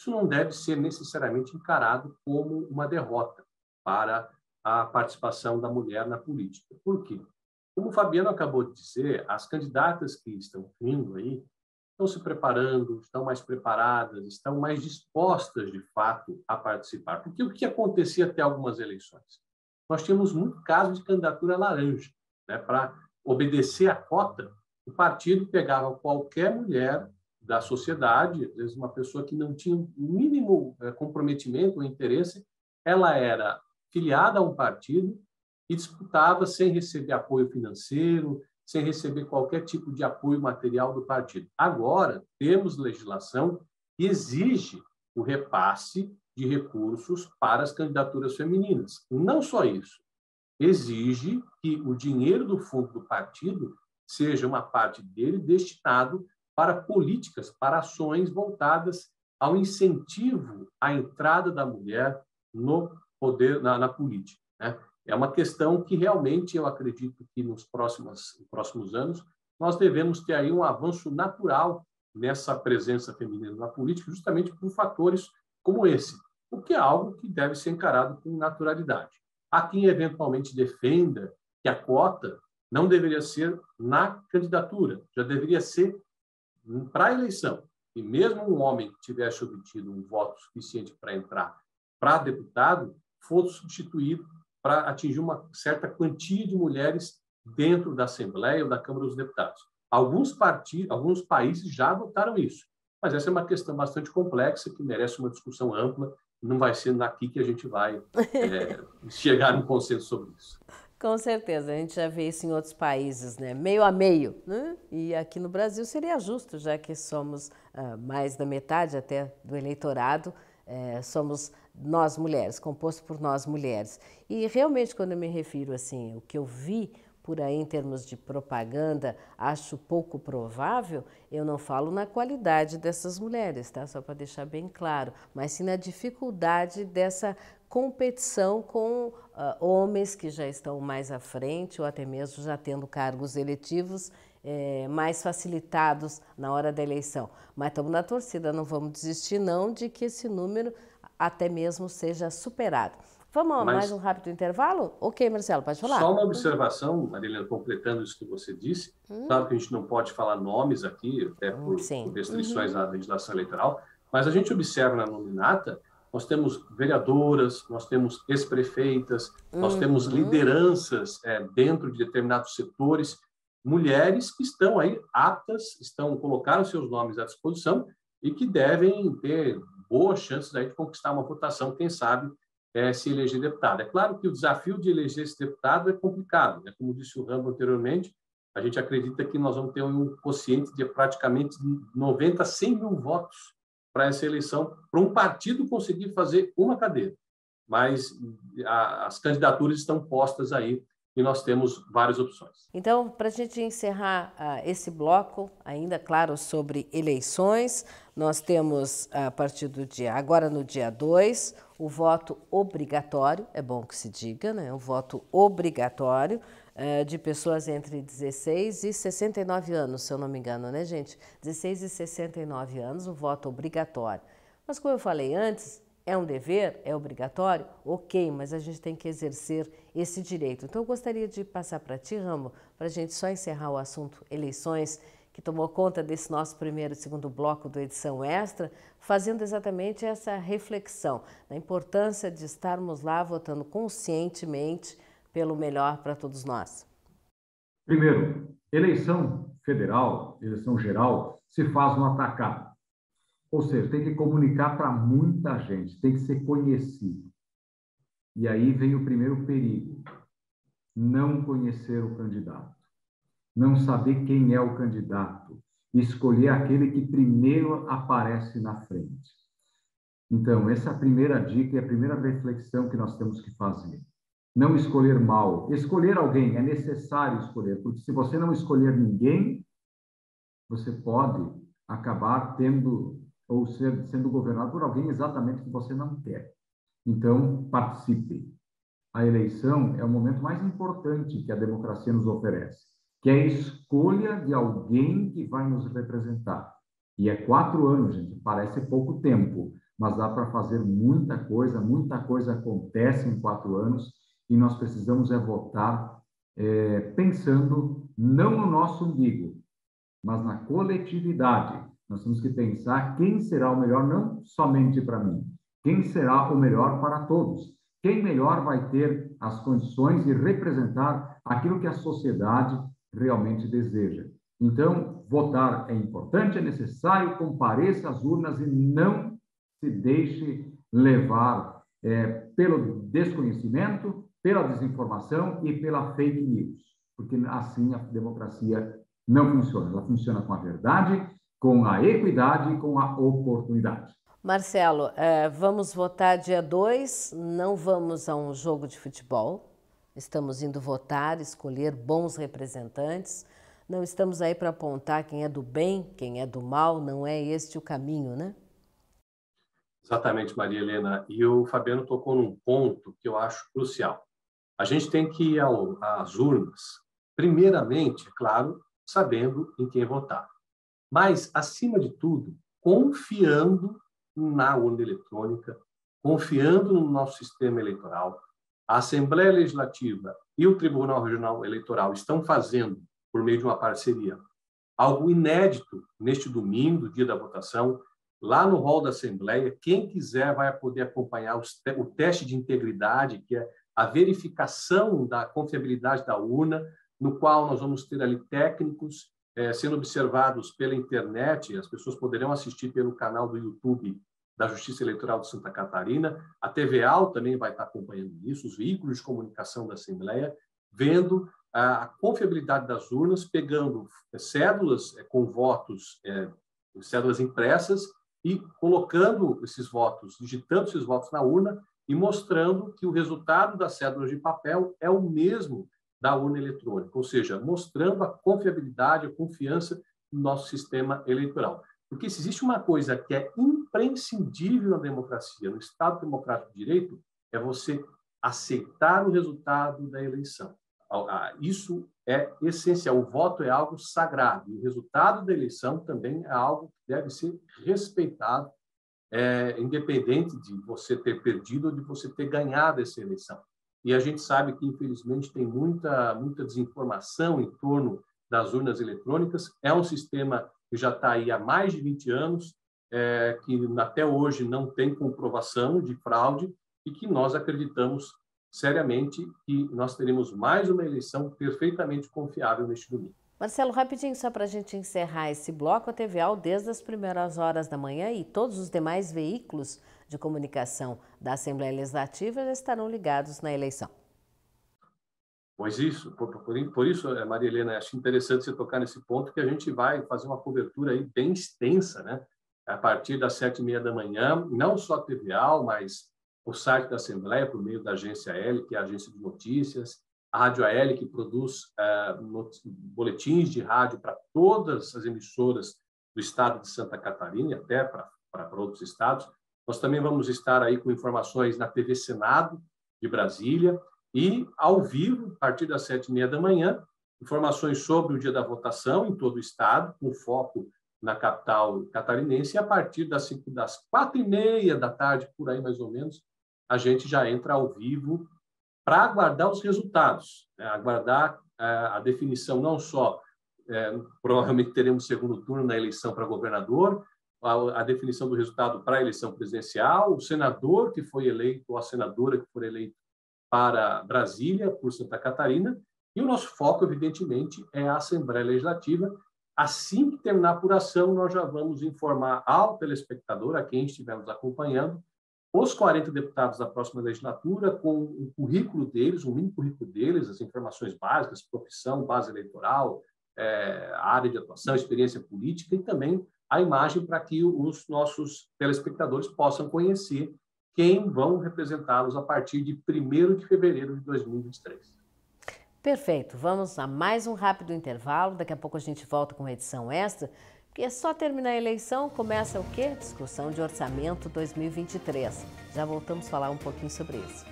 isso não deve ser necessariamente encarado como uma derrota para a participação da mulher na política. Por quê? Como o Fabiano acabou de dizer, as candidatas que estão vindo aí estão se preparando, estão mais preparadas, estão mais dispostas, de fato, a participar. Porque o que acontecia até algumas eleições? Nós tínhamos muito caso de candidatura laranja. Né? Para obedecer à cota, o partido pegava qualquer mulher da sociedade, às vezes uma pessoa que não tinha o mínimo eh, comprometimento ou interesse, ela era filiada a um partido e disputava sem receber apoio financeiro, sem receber qualquer tipo de apoio material do partido. Agora, temos legislação que exige o repasse de recursos para as candidaturas femininas. Não só isso, exige que o dinheiro do fundo do partido seja uma parte dele destinado para políticas, para ações voltadas ao incentivo à entrada da mulher no poder, na, na política. Né? É uma questão que realmente eu acredito que nos próximos, próximos anos nós devemos ter aí um avanço natural nessa presença feminina na política, justamente por fatores como esse, o que é algo que deve ser encarado com naturalidade. Há quem eventualmente defenda que a cota não deveria ser na candidatura, já deveria ser para a eleição. E mesmo um homem que tivesse obtido um voto suficiente para entrar para deputado, fosse substituído para atingir uma certa quantia de mulheres dentro da Assembleia ou da Câmara dos Deputados. Alguns partidos, alguns países já adotaram isso, mas essa é uma questão bastante complexa que merece uma discussão ampla. Não vai ser daqui que a gente vai é, *laughs* chegar em consenso sobre isso. Com certeza, a gente já vê isso em outros países, né? meio a meio. Né? E aqui no Brasil seria justo, já que somos uh, mais da metade até do eleitorado, é, somos nós mulheres, composto por nós mulheres. E realmente, quando eu me refiro assim, o que eu vi por aí em termos de propaganda, acho pouco provável, eu não falo na qualidade dessas mulheres, tá? Só para deixar bem claro, mas sim na dificuldade dessa competição com uh, homens que já estão mais à frente ou até mesmo já tendo cargos eletivos é, mais facilitados na hora da eleição. Mas estamos na torcida, não vamos desistir não de que esse número até mesmo seja superado. Vamos a mais um rápido intervalo? Ok, Marcelo, pode falar. Só uma observação, Marilena, completando isso que você disse. Hum. Claro que a gente não pode falar nomes aqui, até por, por restrições uhum. à legislação eleitoral, mas a gente observa na nominata, nós temos vereadoras, nós temos ex-prefeitas, uhum. nós temos lideranças é, dentro de determinados setores, mulheres que estão aí aptas, estão colocaram seus nomes à disposição e que devem ter boas chances aí de conquistar uma votação, quem sabe, é, se eleger deputado. É claro que o desafio de eleger esse deputado é complicado, né? como disse o Rambo anteriormente, a gente acredita que nós vamos ter um quociente de praticamente 90 a 100 mil votos para essa eleição, para um partido conseguir fazer uma cadeira. Mas a, as candidaturas estão postas aí e nós temos várias opções. Então, para a gente encerrar uh, esse bloco, ainda claro sobre eleições, nós temos a partir do dia, agora no dia 2, o voto obrigatório, é bom que se diga, né? O voto obrigatório uh, de pessoas entre 16 e 69 anos, se eu não me engano, né, gente? 16 e 69 anos, o voto obrigatório. Mas, como eu falei antes, é um dever? É obrigatório? Ok, mas a gente tem que exercer esse direito. Então, eu gostaria de passar para ti, Ramo, para a gente só encerrar o assunto eleições, que tomou conta desse nosso primeiro e segundo bloco do Edição Extra, fazendo exatamente essa reflexão da importância de estarmos lá votando conscientemente pelo melhor para todos nós. Primeiro, eleição federal, eleição geral, se faz no atacado. Ou seja, tem que comunicar para muita gente, tem que ser conhecido. E aí vem o primeiro perigo: não conhecer o candidato, não saber quem é o candidato, escolher aquele que primeiro aparece na frente. Então, essa é a primeira dica e a primeira reflexão que nós temos que fazer. Não escolher mal. Escolher alguém é necessário escolher, porque se você não escolher ninguém, você pode acabar tendo ou ser, sendo governado por alguém exatamente que você não quer. Então, participe. A eleição é o momento mais importante que a democracia nos oferece, que é a escolha de alguém que vai nos representar. E é quatro anos, gente, parece pouco tempo, mas dá para fazer muita coisa, muita coisa acontece em quatro anos e nós precisamos é votar é, pensando não no nosso umbigo, mas na coletividade, nós temos que pensar quem será o melhor, não somente para mim, quem será o melhor para todos. Quem melhor vai ter as condições de representar aquilo que a sociedade realmente deseja. Então, votar é importante, é necessário, compareça às urnas e não se deixe levar é, pelo desconhecimento, pela desinformação e pela fake news, porque assim a democracia não funciona. Ela funciona com a verdade com a equidade e com a oportunidade. Marcelo, é, vamos votar dia 2, não vamos a um jogo de futebol, estamos indo votar, escolher bons representantes, não estamos aí para apontar quem é do bem, quem é do mal, não é este o caminho, né? Exatamente, Maria Helena. E o Fabiano tocou num ponto que eu acho crucial. A gente tem que ir ao, às urnas, primeiramente, é claro, sabendo em quem votar mas, acima de tudo, confiando na urna eletrônica, confiando no nosso sistema eleitoral. A Assembleia Legislativa e o Tribunal Regional Eleitoral estão fazendo, por meio de uma parceria, algo inédito neste domingo, dia da votação, lá no hall da Assembleia. Quem quiser vai poder acompanhar o teste de integridade, que é a verificação da confiabilidade da urna, no qual nós vamos ter ali técnicos é, sendo observados pela internet, as pessoas poderão assistir pelo canal do YouTube da Justiça Eleitoral de Santa Catarina. A TVAL também vai estar acompanhando isso, os veículos de comunicação da Assembleia, vendo a confiabilidade das urnas, pegando é, cédulas é, com votos, é, cédulas impressas, e colocando esses votos, digitando esses votos na urna e mostrando que o resultado das cédulas de papel é o mesmo da urna eletrônica, ou seja, mostrando a confiabilidade, a confiança no nosso sistema eleitoral. Porque se existe uma coisa que é imprescindível na democracia, no Estado Democrático de Direito, é você aceitar o resultado da eleição. Isso é essencial. O voto é algo sagrado. O resultado da eleição também é algo que deve ser respeitado é, independente de você ter perdido ou de você ter ganhado essa eleição. E a gente sabe que, infelizmente, tem muita, muita desinformação em torno das urnas eletrônicas. É um sistema que já está aí há mais de 20 anos, é, que até hoje não tem comprovação de fraude e que nós acreditamos seriamente que nós teremos mais uma eleição perfeitamente confiável neste domingo. Marcelo, rapidinho, só para a gente encerrar esse bloco, a TVAL, desde as primeiras horas da manhã e todos os demais veículos de comunicação da Assembleia Legislativa já estarão ligados na eleição. Pois isso, por, por, por, isso, eh, Maria Helena, acho interessante você tocar nesse ponto, que a gente vai fazer uma cobertura aí bem extensa, né? A partir das sete e meia da manhã, não só a TVAL, mas o site da Assembleia, por meio da agência L, que é a agência de notícias, a Rádio AL, que produz uh, boletins de rádio para todas as emissoras do estado de Santa Catarina e até para outros estados. Nós também vamos estar aí com informações na TV Senado de Brasília e ao vivo, a partir das sete e meia da manhã, informações sobre o dia da votação em todo o estado, com foco na capital catarinense, e a partir das, cinco, das quatro e meia da tarde, por aí mais ou menos, a gente já entra ao vivo para aguardar os resultados, né? aguardar é, a definição não só, é, provavelmente teremos segundo turno na eleição para governador, a, a definição do resultado para a eleição presidencial, o senador que foi eleito ou a senadora que for eleito para Brasília, por Santa Catarina, e o nosso foco, evidentemente, é a Assembleia Legislativa. Assim que terminar a apuração, nós já vamos informar ao telespectador, a quem estiver nos acompanhando, os 40 deputados da próxima legislatura, com o currículo deles, o mínimo currículo deles, as informações básicas, profissão, base eleitoral, é, área de atuação, experiência política e também a imagem para que os nossos telespectadores possam conhecer quem vão representá-los a partir de 1 de fevereiro de 2023. Perfeito. Vamos a mais um rápido intervalo. Daqui a pouco a gente volta com uma edição extra. Porque é só terminar a eleição, começa o quê? Discussão de orçamento 2023. Já voltamos a falar um pouquinho sobre isso.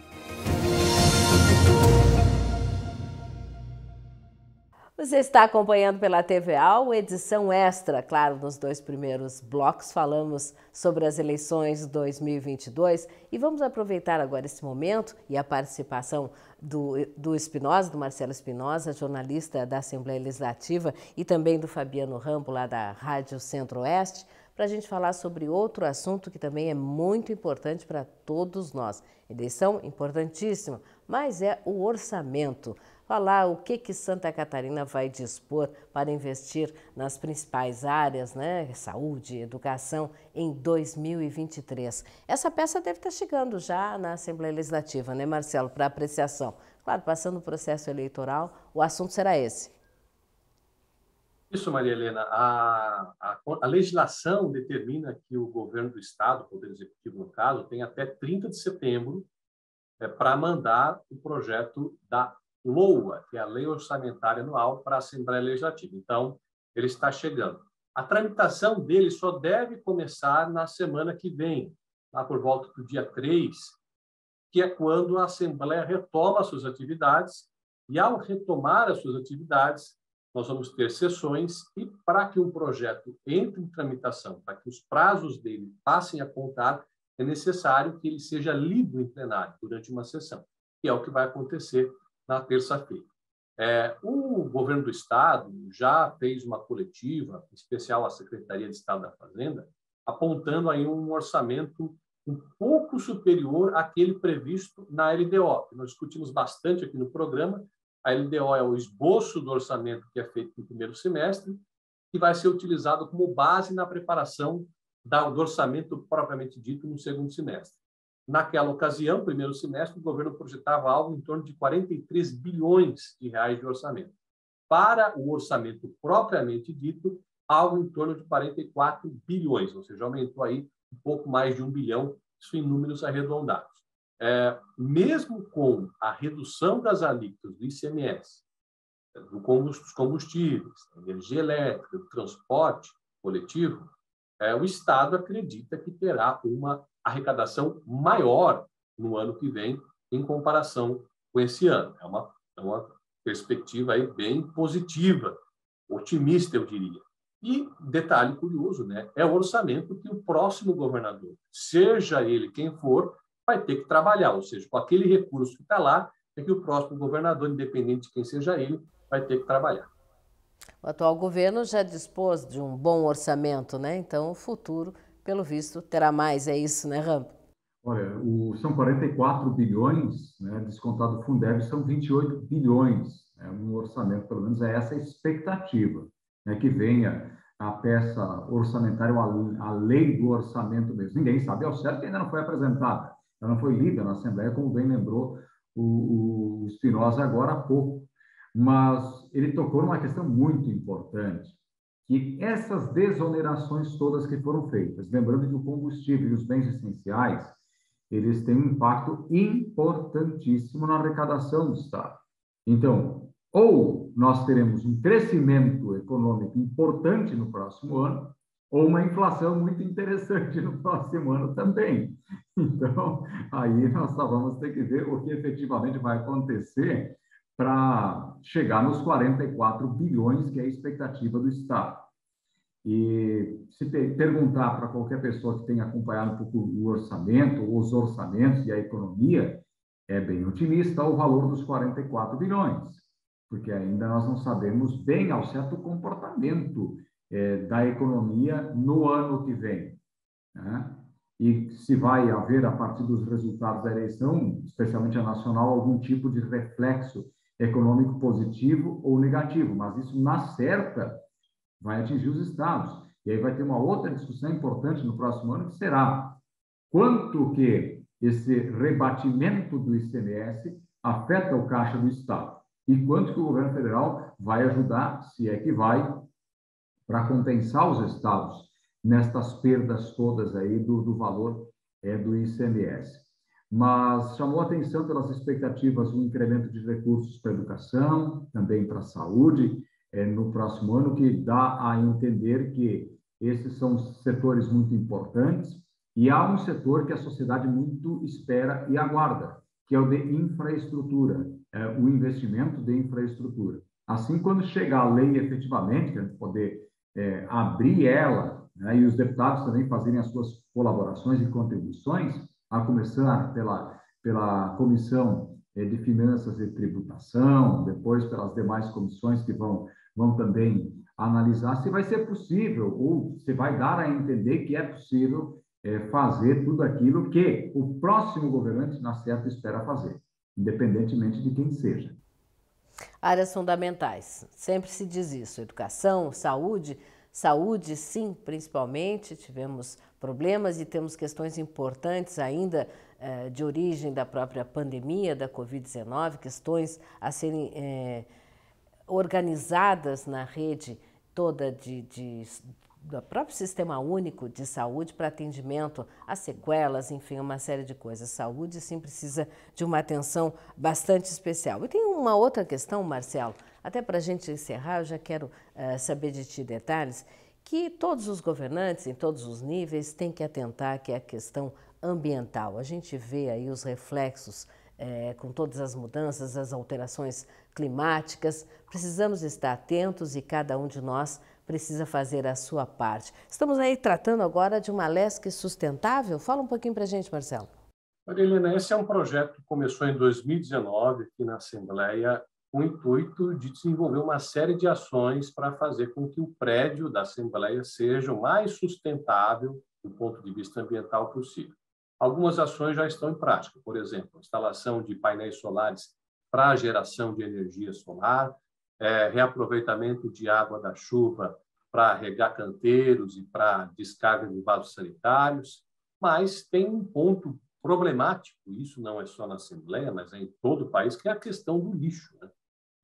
Você está acompanhando pela TVA o edição extra, claro, nos dois primeiros blocos falamos sobre as eleições 2022 e vamos aproveitar agora esse momento e a participação do, do Espinosa, do Marcelo Espinosa, jornalista da Assembleia Legislativa e também do Fabiano Rambo, lá da Rádio Centro-Oeste, para a gente falar sobre outro assunto que também é muito importante para todos nós. Eleição importantíssima, mas é o orçamento falar o que, que Santa Catarina vai dispor para investir nas principais áreas, né, saúde, educação, em 2023. Essa peça deve estar chegando já na Assembleia Legislativa, né, Marcelo, para apreciação. Claro, passando o processo eleitoral, o assunto será esse. Isso, Maria Helena. A, a, a, legislação determina que o governo do Estado, o Poder Executivo no caso, tem até 30 de setembro é, para mandar o projeto da LOA, que é a Lei Orçamentária Anual para a Assembleia Legislativa. Então, ele está chegando. A tramitação dele só deve começar na semana que vem, lá por volta do dia 3, que é quando a Assembleia retoma suas atividades, e ao retomar as suas atividades, nós vamos ter sessões, e para que um projeto entre em tramitação, para que os prazos dele passem a contar, é necessário que ele seja lido em plenário durante uma sessão, que é o que vai acontecer na terça-feira. É, o governo do Estado já fez uma coletiva, especial à Secretaria de Estado da Fazenda, apontando aí um orçamento um pouco superior àquele previsto na LDO, que nós discutimos bastante aqui no programa. A LDO é o esboço do orçamento que é feito no primeiro semestre, que vai ser utilizado como base na preparação do orçamento propriamente dito no segundo semestre. Naquela ocasião, primeiro semestre, o governo projetava algo em torno de 43 bilhões de reais de orçamento. Para o orçamento propriamente dito, algo em torno de 44 bilhões, ou seja, aumentou aí um pouco mais de um bilhão, isso em números arredondados. É, mesmo com a redução das alíquotas do ICMS, dos combustíveis, energia elétrica, do transporte coletivo, é, o Estado acredita que terá uma arrecadação maior no ano que vem em comparação com esse ano. É uma, é uma perspectiva aí bem positiva, otimista, eu diria. E detalhe curioso, né? É o orçamento que o próximo governador, seja ele quem for, vai ter que trabalhar, ou seja, com aquele recurso que está lá, é que o próximo governador, independente de quem seja ele, vai ter que trabalhar. O atual governo já dispôs de um bom orçamento, né? Então, o futuro, pelo visto, terá mais, é isso, né, Rampo? Olha, o, são 44 bilhões, né, descontado o Fundeb, são 28 bilhões. Né, no orçamento, pelo menos, é essa a expectativa, né, que venha a peça orçamentária, a, a lei do orçamento mesmo. Ninguém sabe ao certo que ainda não foi apresentada, ela não foi lida na Assembleia, como bem lembrou o, o Espinosa agora há pouco. Mas ele tocou numa questão muito importante, que essas desonerações todas que foram feitas, lembrando que o combustível e os bens essenciais, eles têm um impacto importantíssimo na arrecadação do Estado. Então, ou nós teremos um crescimento econômico importante no próximo ano, ou uma inflação muito interessante no próximo ano também. Então, aí nós só vamos ter que ver o que efetivamente vai acontecer para chegar nos 44 bilhões, que é a expectativa do Estado. E se perguntar para qualquer pessoa que tenha acompanhado um pouco o orçamento, os orçamentos e a economia, é bem otimista o valor dos 44 bilhões, porque ainda nós não sabemos bem ao certo o comportamento é, da economia no ano que vem. Né? E se vai haver, a partir dos resultados da eleição, especialmente a nacional, algum tipo de reflexo econômico positivo ou negativo, mas isso, na certa, vai atingir os estados. E aí vai ter uma outra discussão importante no próximo ano, que será quanto que esse rebatimento do ICMS afeta o caixa do Estado e quanto que o governo federal vai ajudar, se é que vai, para compensar os estados nestas perdas todas aí do, do valor é, do ICMS. Mas chamou atenção pelas expectativas um incremento de recursos para a educação, também para a saúde, é, no próximo ano, que dá a entender que esses são setores muito importantes e há um setor que a sociedade muito espera e aguarda, que é o de infraestrutura, é, o investimento de infraestrutura. Assim, quando chegar a lei efetivamente, que a gente poder é, abrir ela, né, e os deputados também fazerem as suas colaborações e contribuições, a começar pela, pela Comissão é, de Finanças e Tributação, depois pelas demais comissões que vão vão também analisar se vai ser possível ou se vai dar a entender que é possível é, fazer tudo aquilo que o próximo governante, na certa, espera fazer, independentemente de quem seja. Áreas fundamentais, sempre se diz isso: educação, saúde. Saúde, sim, principalmente, tivemos problemas e temos questões importantes ainda eh, de origem da própria pandemia da Covid-19, questões a serem eh, organizadas na rede toda de, de do próprio Sistema Único de Saúde para atendimento a sequelas, enfim, uma série de coisas. Saúde, sim, precisa de uma atenção bastante especial. E tem uma outra questão, Marcelo, até para a gente encerrar, eu já quero uh, saber de ti detalhes, que todos os governantes, em todos os níveis, têm que atentar, que é a questão ambiental. A gente vê aí os reflexos é, com todas as mudanças, as alterações climáticas, precisamos estar atentos e cada um de nós precisa fazer a sua parte. Estamos aí tratando agora de uma LESC sustentável. Fala um pouquinho para a gente, Marcelo. Marilena, esse é um projeto que começou em 2019 aqui na Assembleia com o intuito de desenvolver uma série de ações para fazer com que o prédio da Assembleia seja o mais sustentável do ponto de vista ambiental possível. Algumas ações já estão em prática, por exemplo, instalação de painéis solares para a geração de energia solar, é, reaproveitamento de água da chuva para regar canteiros e para descarga de vasos sanitários, mas tem um ponto problemático, isso não é só na Assembleia, mas é em todo o país, que é a questão do lixo.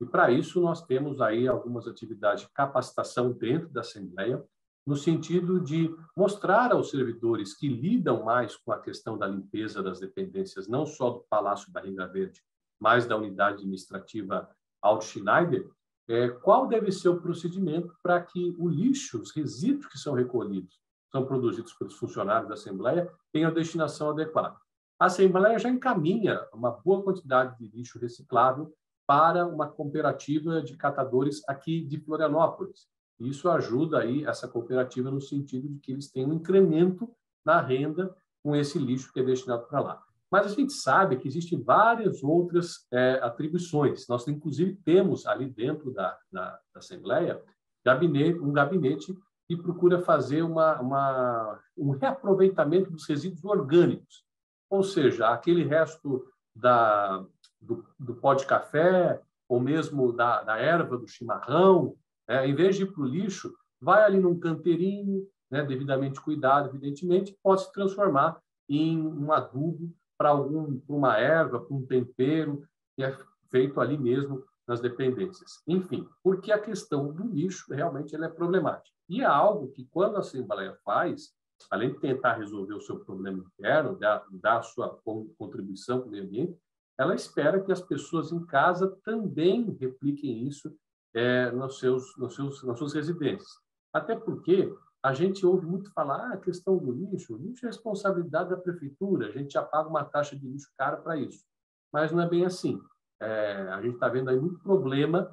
E para isso nós temos aí algumas atividades de capacitação dentro da Assembleia, no sentido de mostrar aos servidores que lidam mais com a questão da limpeza das dependências, não só do Palácio Barriga Verde, mas da unidade administrativa Alto Schneider, é, qual deve ser o procedimento para que o lixo, os resíduos que são recolhidos, são produzidos pelos funcionários da Assembleia, tenham destinação adequada. A Assembleia já encaminha uma boa quantidade de lixo reciclável para uma cooperativa de catadores aqui de Florianópolis, Isso ajuda aí essa cooperativa no sentido de que eles têm um incremento na renda com esse lixo que é destinado para lá. Mas a gente sabe que existem várias outras é, atribuições. Nós, inclusive, temos ali dentro da, da, da Assembleia gabinete, um gabinete que procura fazer uma, uma, um reaproveitamento dos resíduos orgânicos, ou seja, aquele resto da, do, do pó de café, ou mesmo da, da erva do chimarrão, é, em vez de ir para o lixo, vai ali num canteirinho, né, devidamente cuidado, evidentemente, pode se transformar em um adubo para algum, uma erva, para um tempero, que é feito ali mesmo nas dependências. Enfim, porque a questão do lixo realmente ela é problemática. E é algo que, quando a Assembleia faz, além de tentar resolver o seu problema interno, dar, dar sua contribuição para o meio ambiente, ela espera que as pessoas em casa também repliquem isso é, nos seus, nos seus, nas suas residências. Até porque a gente ouve muito falar ah, a questão do lixo, lixo é responsabilidade da prefeitura, a gente já paga uma taxa de lixo cara para isso. Mas não é bem assim. É, a gente está vendo aí muito problema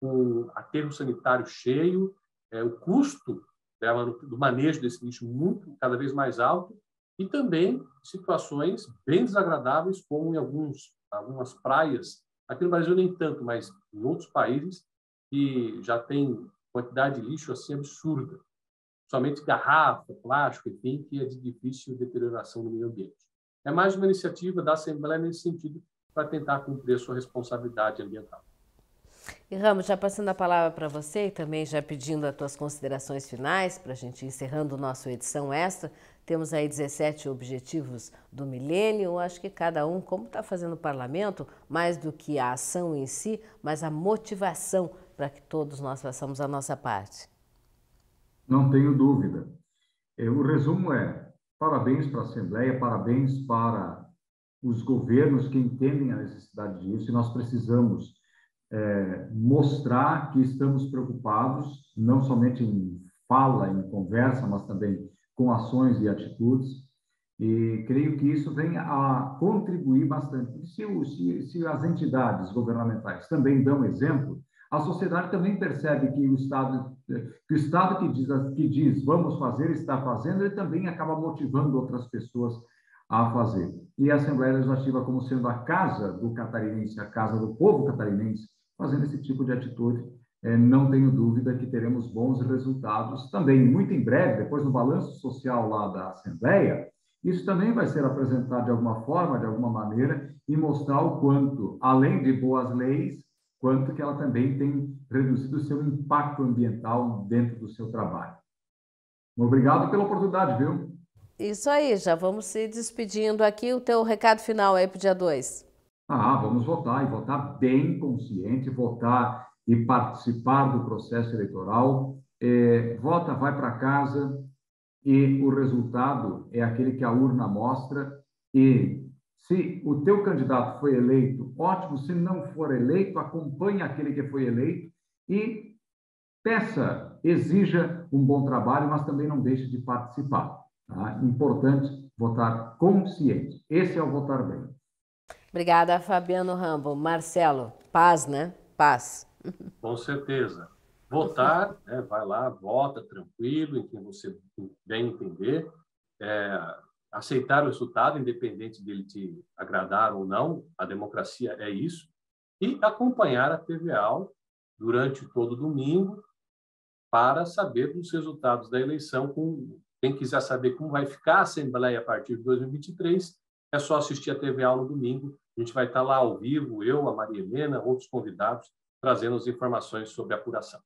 com aterro sanitário cheio, é, o custo dela, do manejo desse lixo muito cada vez mais alto e também situações bem desagradáveis, como em alguns, algumas praias, aqui no Brasil nem tanto, mas em outros países, que já tem quantidade de lixo assim absurda. Somente garrafa, plástico, enfim, que é de difícil deterioração no meio ambiente. É mais uma iniciativa da Assembleia nesse sentido, para tentar cumprir a sua responsabilidade ambiental. E Ramos, já passando a palavra para você e também já pedindo as tuas considerações finais, para a gente encerrando o nosso edição extra, temos aí 17 objetivos do milênio. Acho que cada um, como está fazendo o parlamento, mais do que a ação em si, mas a motivação para que todos nós façamos a nossa parte. Não tenho dúvida. É, o resumo é: parabéns para a Assembleia, parabéns para os governos que entendem a necessidade disso, e nós precisamos é, mostrar que estamos preocupados, não somente em fala, em conversa, mas também com ações e atitudes. E creio que isso vem a contribuir bastante. Se, se, se as entidades governamentais também dão exemplo, a sociedade também percebe que o Estado, que o Estado que diz, que diz vamos fazer, está fazendo, ele também acaba motivando outras pessoas a fazer. E a Assembleia Legislativa, como sendo a casa do catarinense, a casa do povo catarinense, fazendo esse tipo de atitude, é, não tenho dúvida que teremos bons resultados também. Muito em breve, depois do balanço social lá da Assembleia, isso também vai ser apresentado de alguma forma, de alguma maneira, e mostrar o quanto, além de boas leis, quanto que ela também tem reduzido o seu impacto ambiental dentro do seu trabalho. Obrigado pela oportunidade, viu? Isso aí, já vamos se despedindo aqui. O teu recado final aí para o dia 2. Ah, vamos votar, e votar bem consciente, votar e participar do processo eleitoral. É, vota, vai para casa e o resultado é aquele que a urna mostra e se o teu candidato foi eleito, ótimo. Se não for eleito, acompanhe aquele que foi eleito e peça, exija um bom trabalho, mas também não deixe de participar. Tá? Importante votar consciente. Esse é o votar bem. Obrigada, Fabiano Rambo. Marcelo, paz, né? Paz. Com certeza. Votar, né, vai lá, vota tranquilo, em quem você bem entender. É, aceitar o resultado, independente dele te agradar ou não, a democracia é isso, e acompanhar a TVA durante todo domingo para saber dos resultados da eleição. Com, quem quiser saber como vai ficar a Assembleia a partir de 2023, é só assistir a TVA no domingo. A gente vai estar lá ao vivo, eu, a Maria Helena, outros convidados, trazendo as informações sobre a apuração.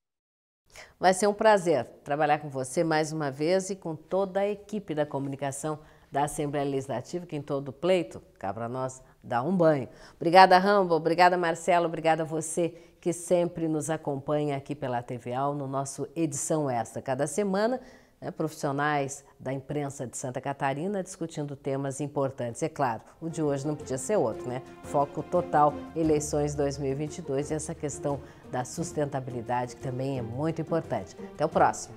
Vai ser um prazer trabalhar com você mais uma vez e com toda a equipe da comunicação da Assembleia Legislativa, que em todo pleito, cá para nós, dá um banho. Obrigada, Rambo, obrigada, Marcelo, obrigada a você que sempre nos acompanha aqui pela TVA no nosso Edição Extra. Cada semana, né, profissionais da imprensa de Santa Catarina discutindo temas importantes. É claro, o de hoje não podia ser outro, né? Foco total, eleições 2022 e essa questão da sustentabilidade que também é muito importante. Até o próximo.